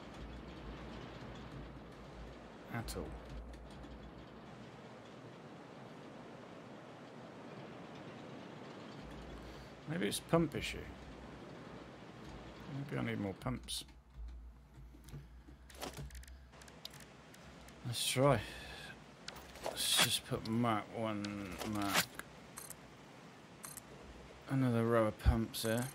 At all. Maybe it's pump issue. Maybe I need more pumps. Let's try. Let's just put Mark 1, Mark. Another row of pumps there.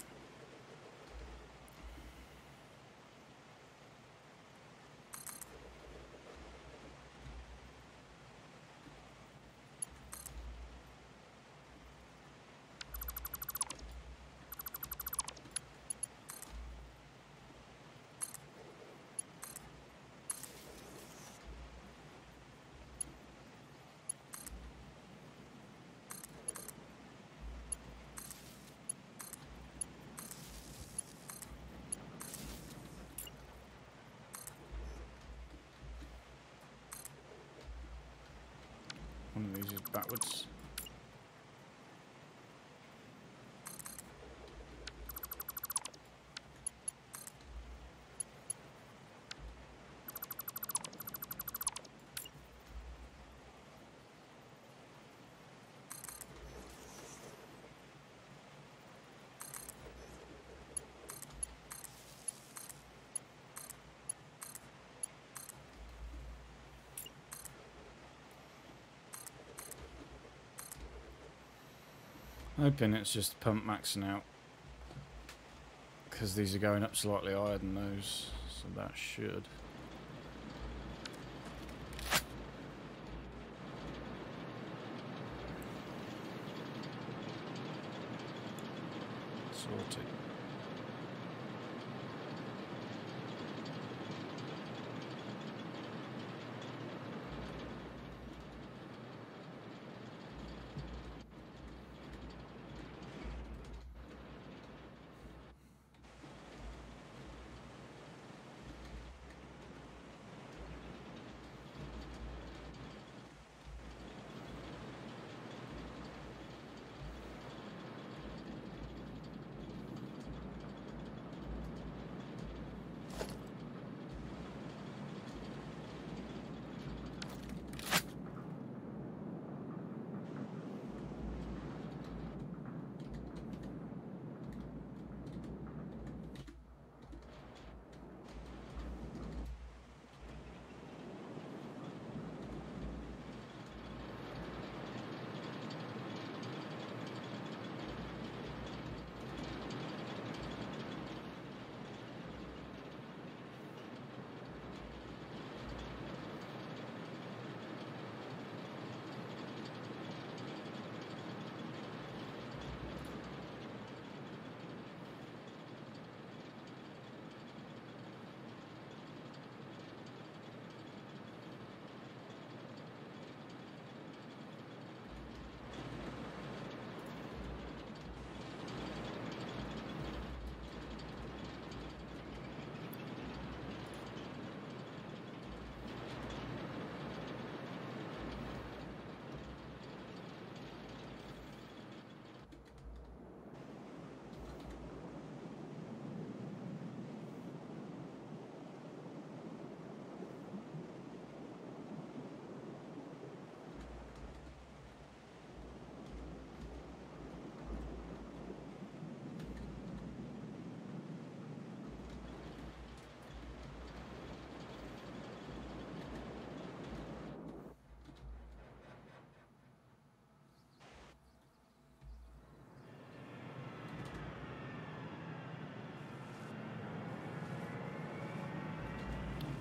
Hoping it's just pump maxing out. Because these are going up slightly higher than those, so that should.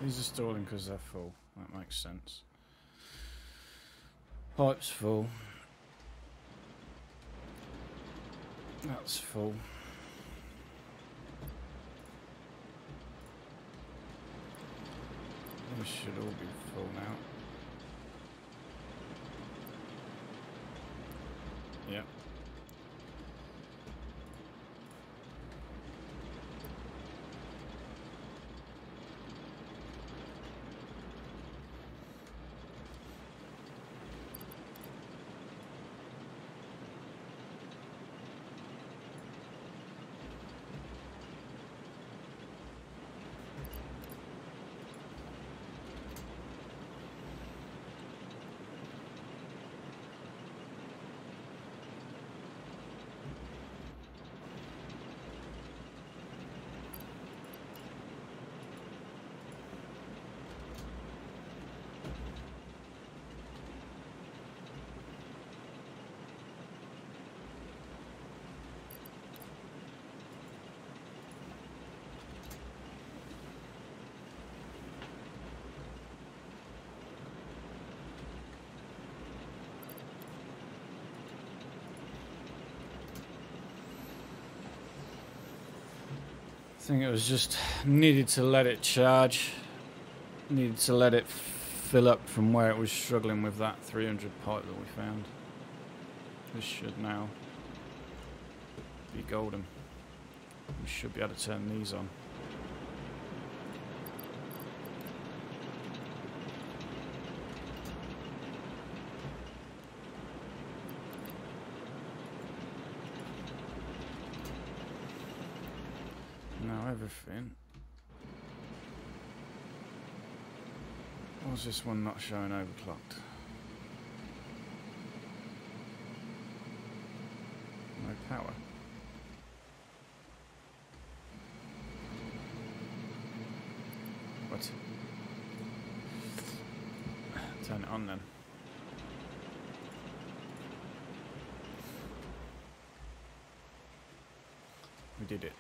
These are stalling because they're full. That makes sense. Pipe's full. That's full. These should all be full now. Yep. I think it was just needed to let it charge. Needed to let it fill up from where it was struggling with that 300 pipe that we found. This should now be golden. We should be able to turn these on. everything. Why's this one not showing overclocked? No power. What? Turn it on then. We did it.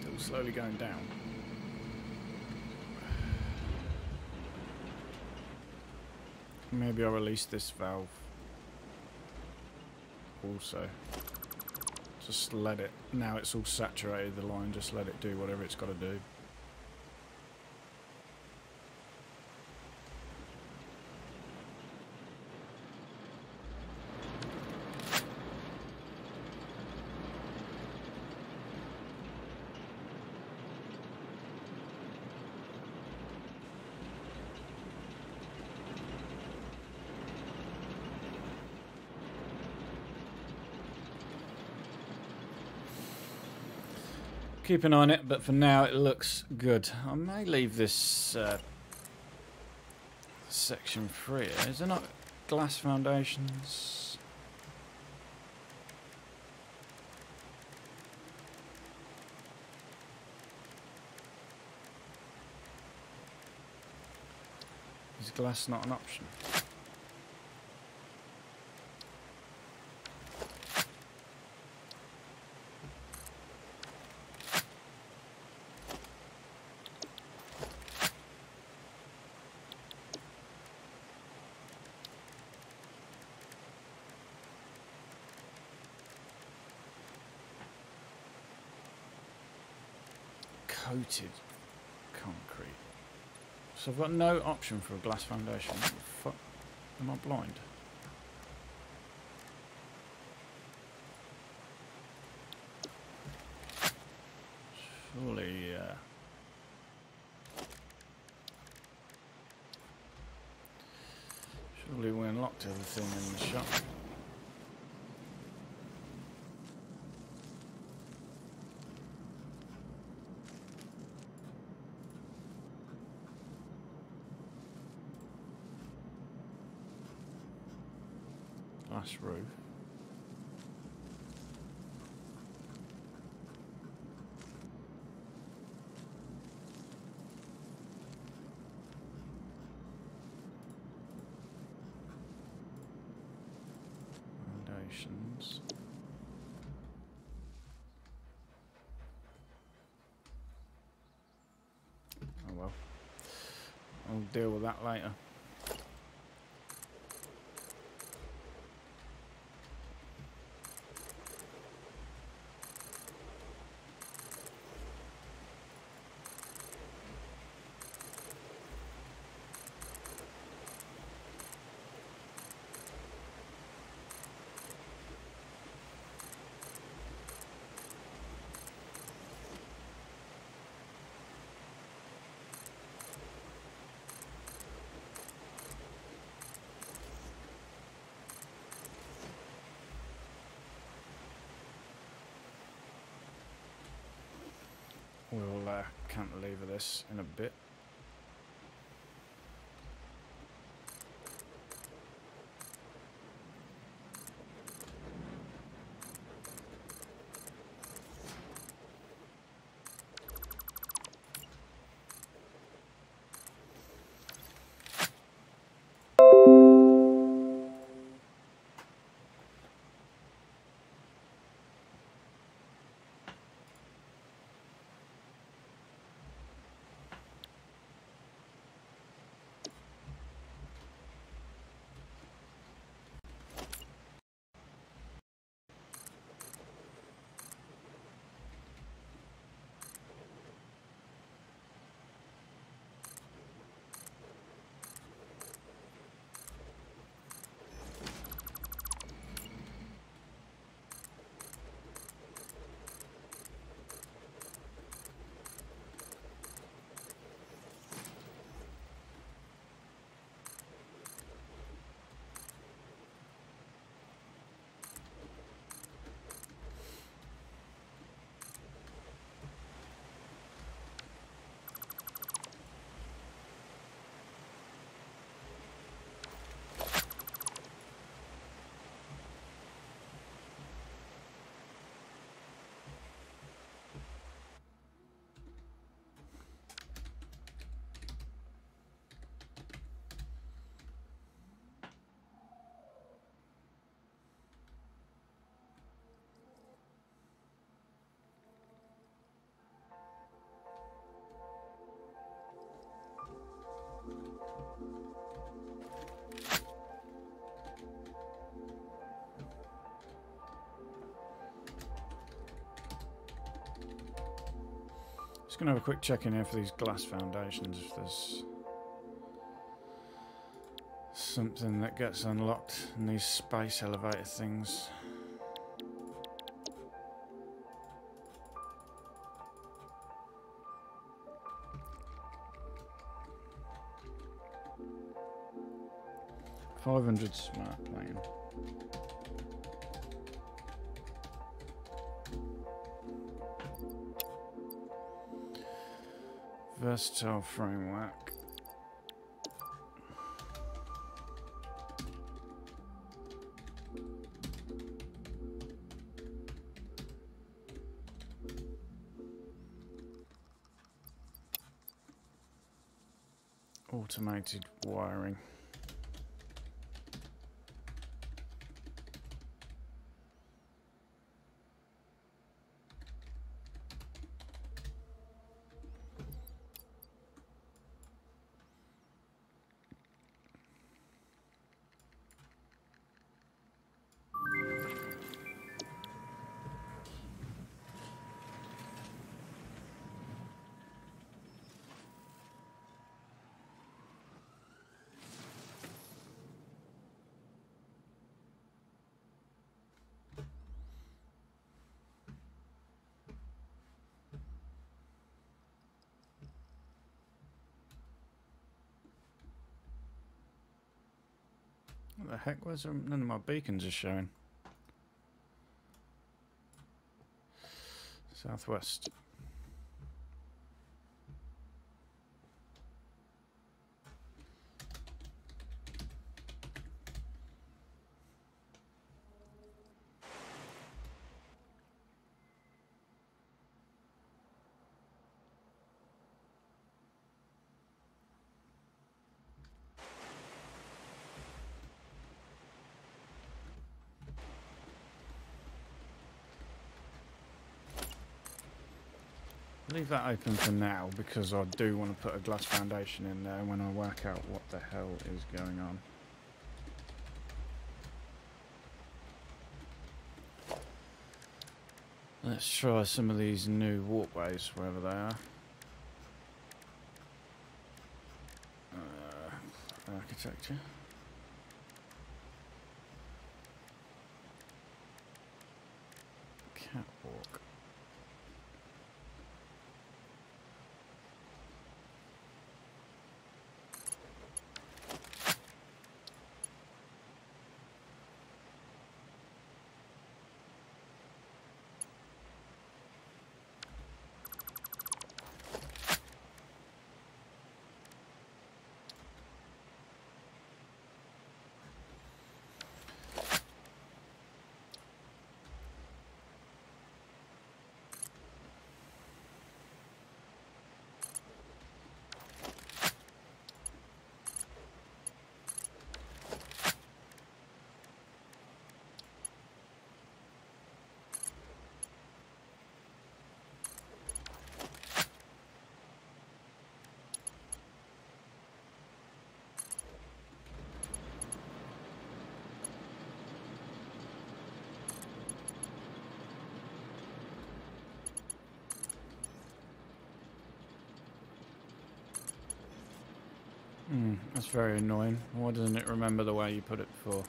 Still slowly going down. Maybe I'll release this valve also. Just let it, now it's all saturated the line, just let it do whatever it's got to do. Keep an eye on it, but for now it looks good. I may leave this uh, section free. Is there not glass foundations? Is glass not an option? coated concrete. So I've got no option for a glass foundation. What the fuck? Am I blind? Surely, uh... Surely we unlocked everything in the shop. Glass roof. Oh well. I'll deal with that later. We'll uh, cantilever this in a bit. Just going to have a quick check in here for these glass foundations if there's something that gets unlocked in these space elevator things. Five hundred smart plating. Versatile framework. Automated wiring. Heck? Um, none of my beacons are showing? Southwest. Leave that open for now because I do want to put a glass foundation in there when I work out what the hell is going on. Let's try some of these new walkways, wherever they are. Uh, architecture. Hmm, that's very annoying. Why doesn't it remember the way you put it before?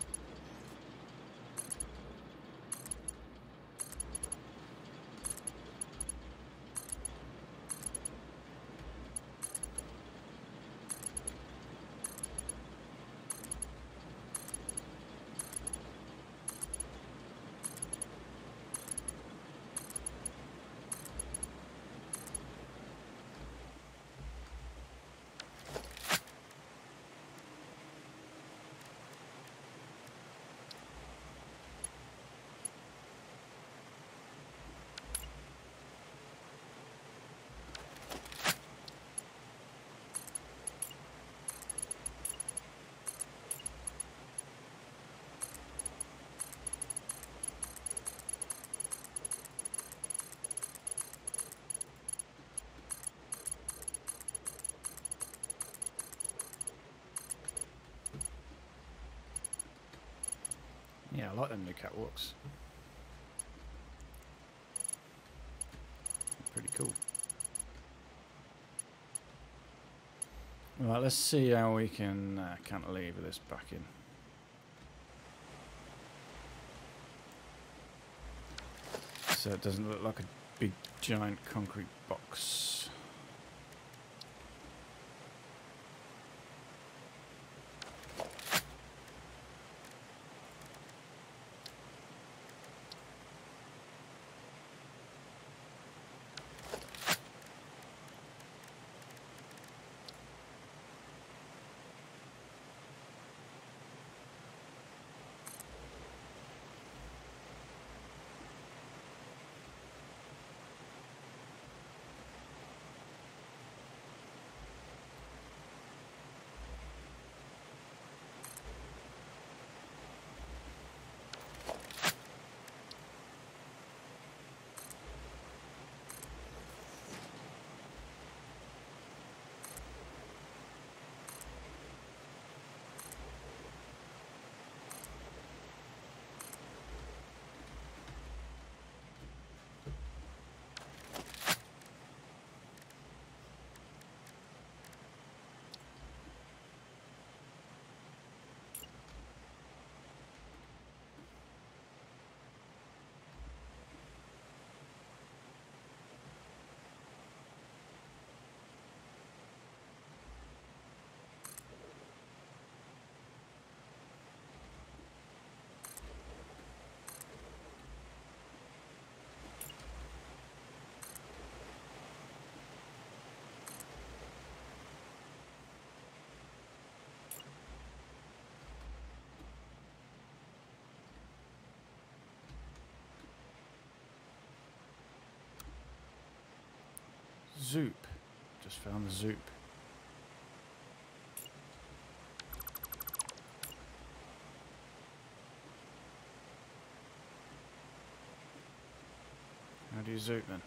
Yeah, I like them new catwalks. Pretty cool. Right, let's see how we can uh, leave this back in. So it doesn't look like a big giant concrete box. Zoop. Just found the Zoop. How do you Zoop then?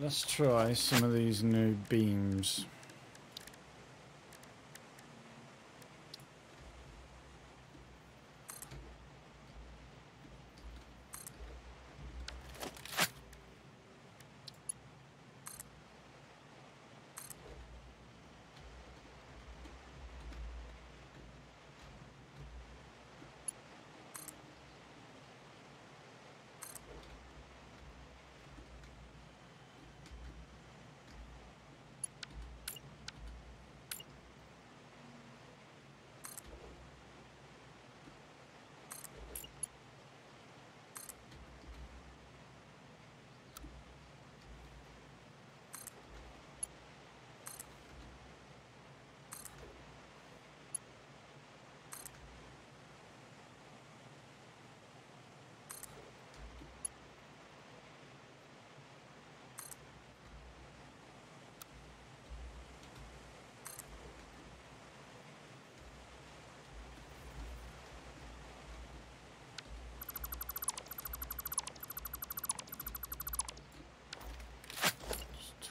Let's try some of these new beams.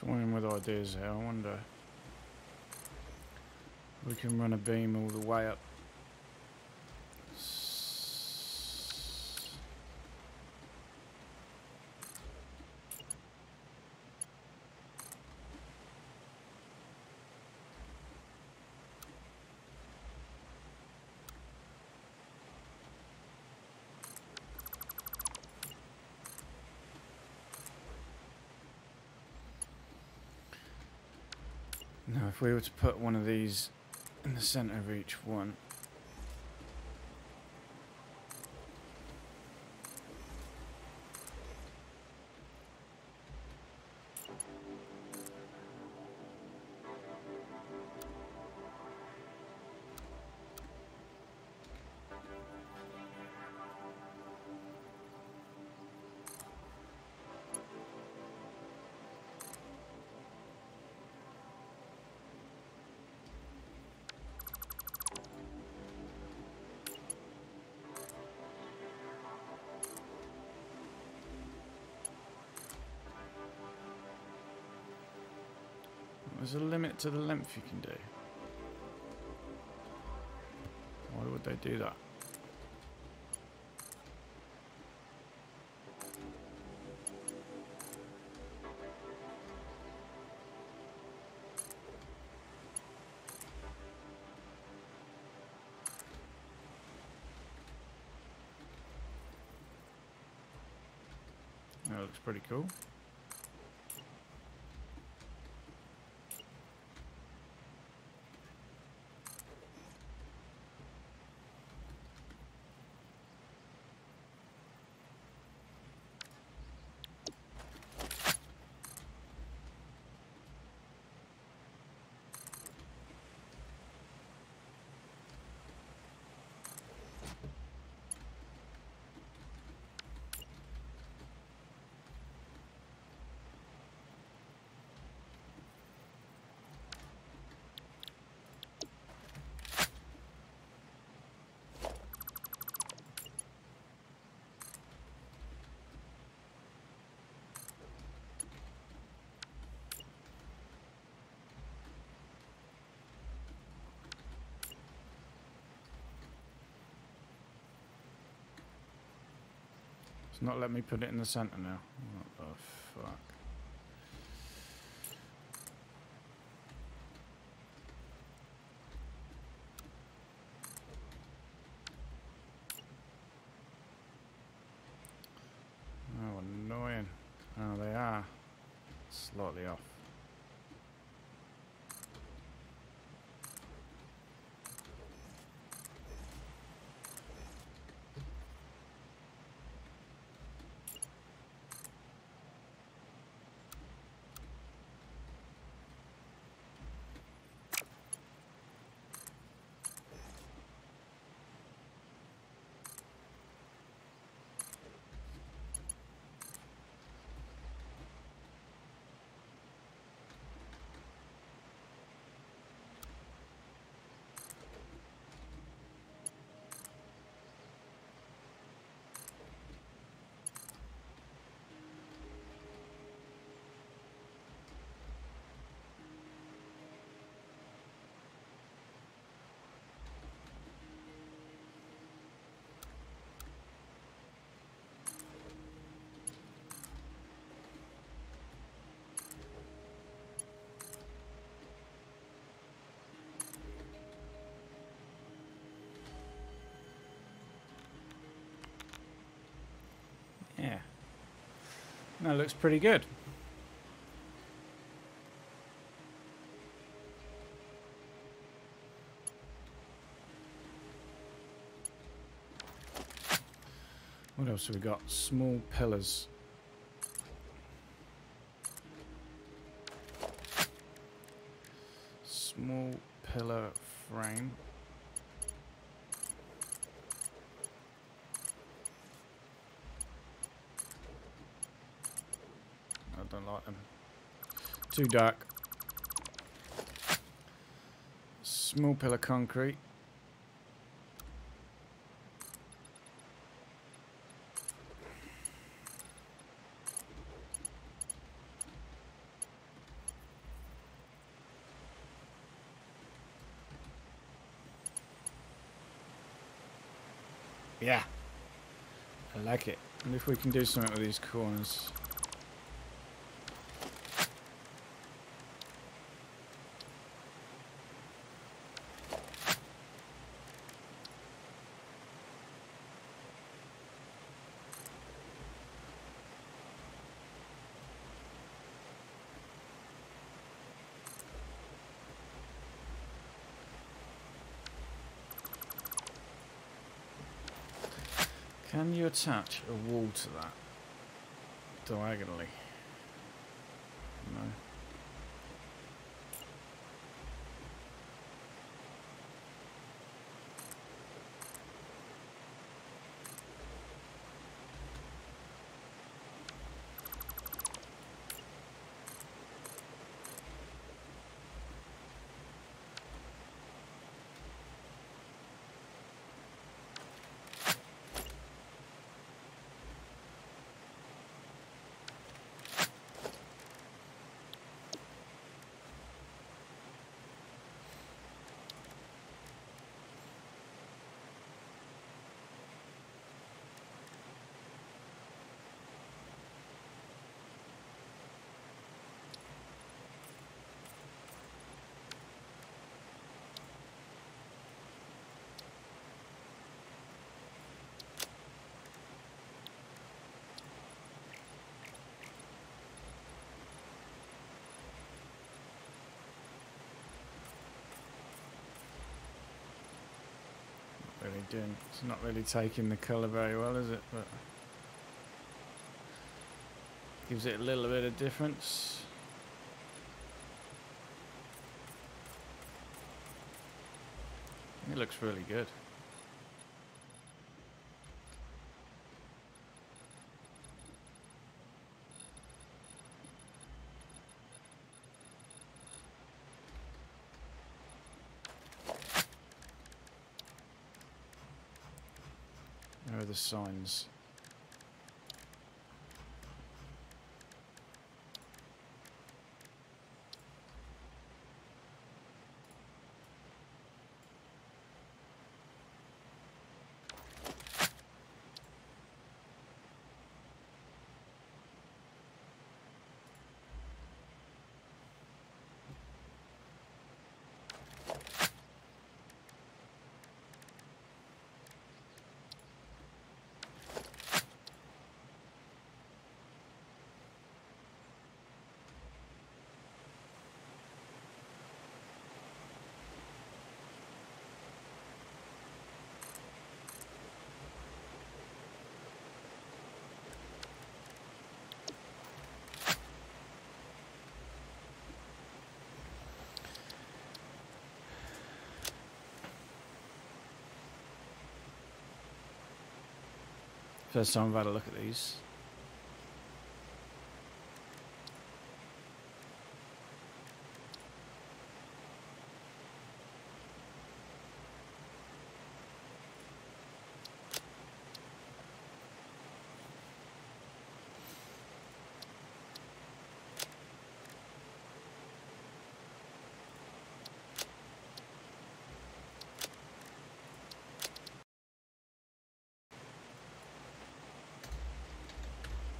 Toying with ideas here. I wonder we can run a beam all the way up. Now, if we were to put one of these in the center of each one, There's a limit to the length you can do. Why would they do that? That looks pretty cool. It's not letting me put it in the center now. What the fuck? Oh, annoying. Oh, they are slightly off. Yeah. That looks pretty good. What else have we got? Small pillars. Too dark. Small pillar concrete. Yeah. I like it. And if we can do something with these corners. Can you attach a wall to that diagonally? No. really doing. It's not really taking the colour very well, is it? But gives it a little bit of difference. It looks really good. The signs. First time I've had a look at these.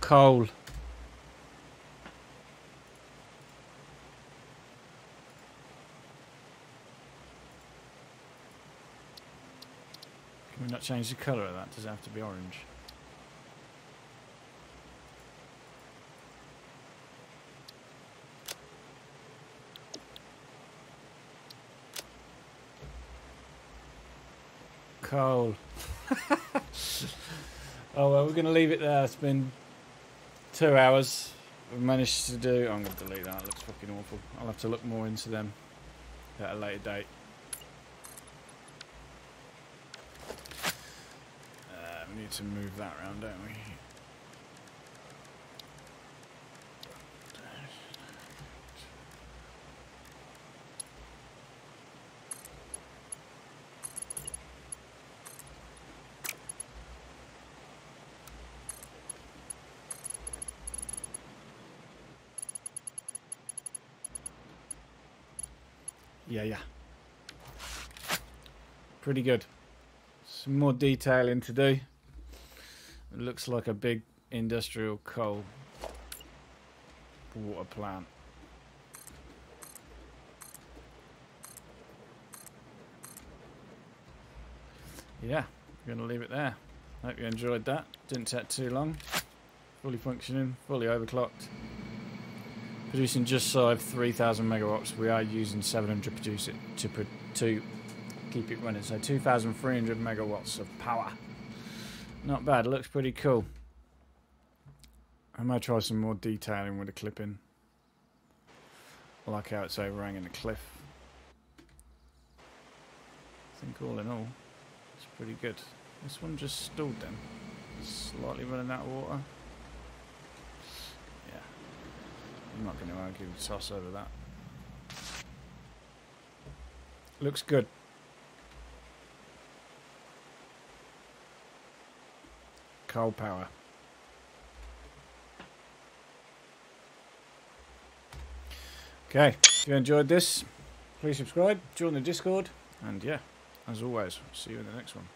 Coal. Can we not change the colour of that? Does it have to be orange? Coal. oh well, we're going to leave it there. It's been two hours. We've managed to do. I'm going to delete that. It looks fucking awful. I'll have to look more into them at a later date. Uh, we need to move that around, don't we? Yeah, yeah. Pretty good. Some more detailing to do. It looks like a big industrial coal water plant. Yeah, we're going to leave it there. Hope you enjoyed that. Didn't take too long. Fully functioning, fully overclocked. Producing just of 3,000 megawatts. We are using 700 to produce it to, to keep it running. So 2,300 megawatts of power. Not bad. Looks pretty cool. I might try some more detailing with the clipping. I like how it's overhanging the cliff. I think all in all, it's pretty good. This one just stalled then. Slightly running out of water. Yeah. I'm not going to argue with toss over that. Looks good. Coal power. Okay, if you enjoyed this, please subscribe, join the Discord, and yeah, as always, see you in the next one.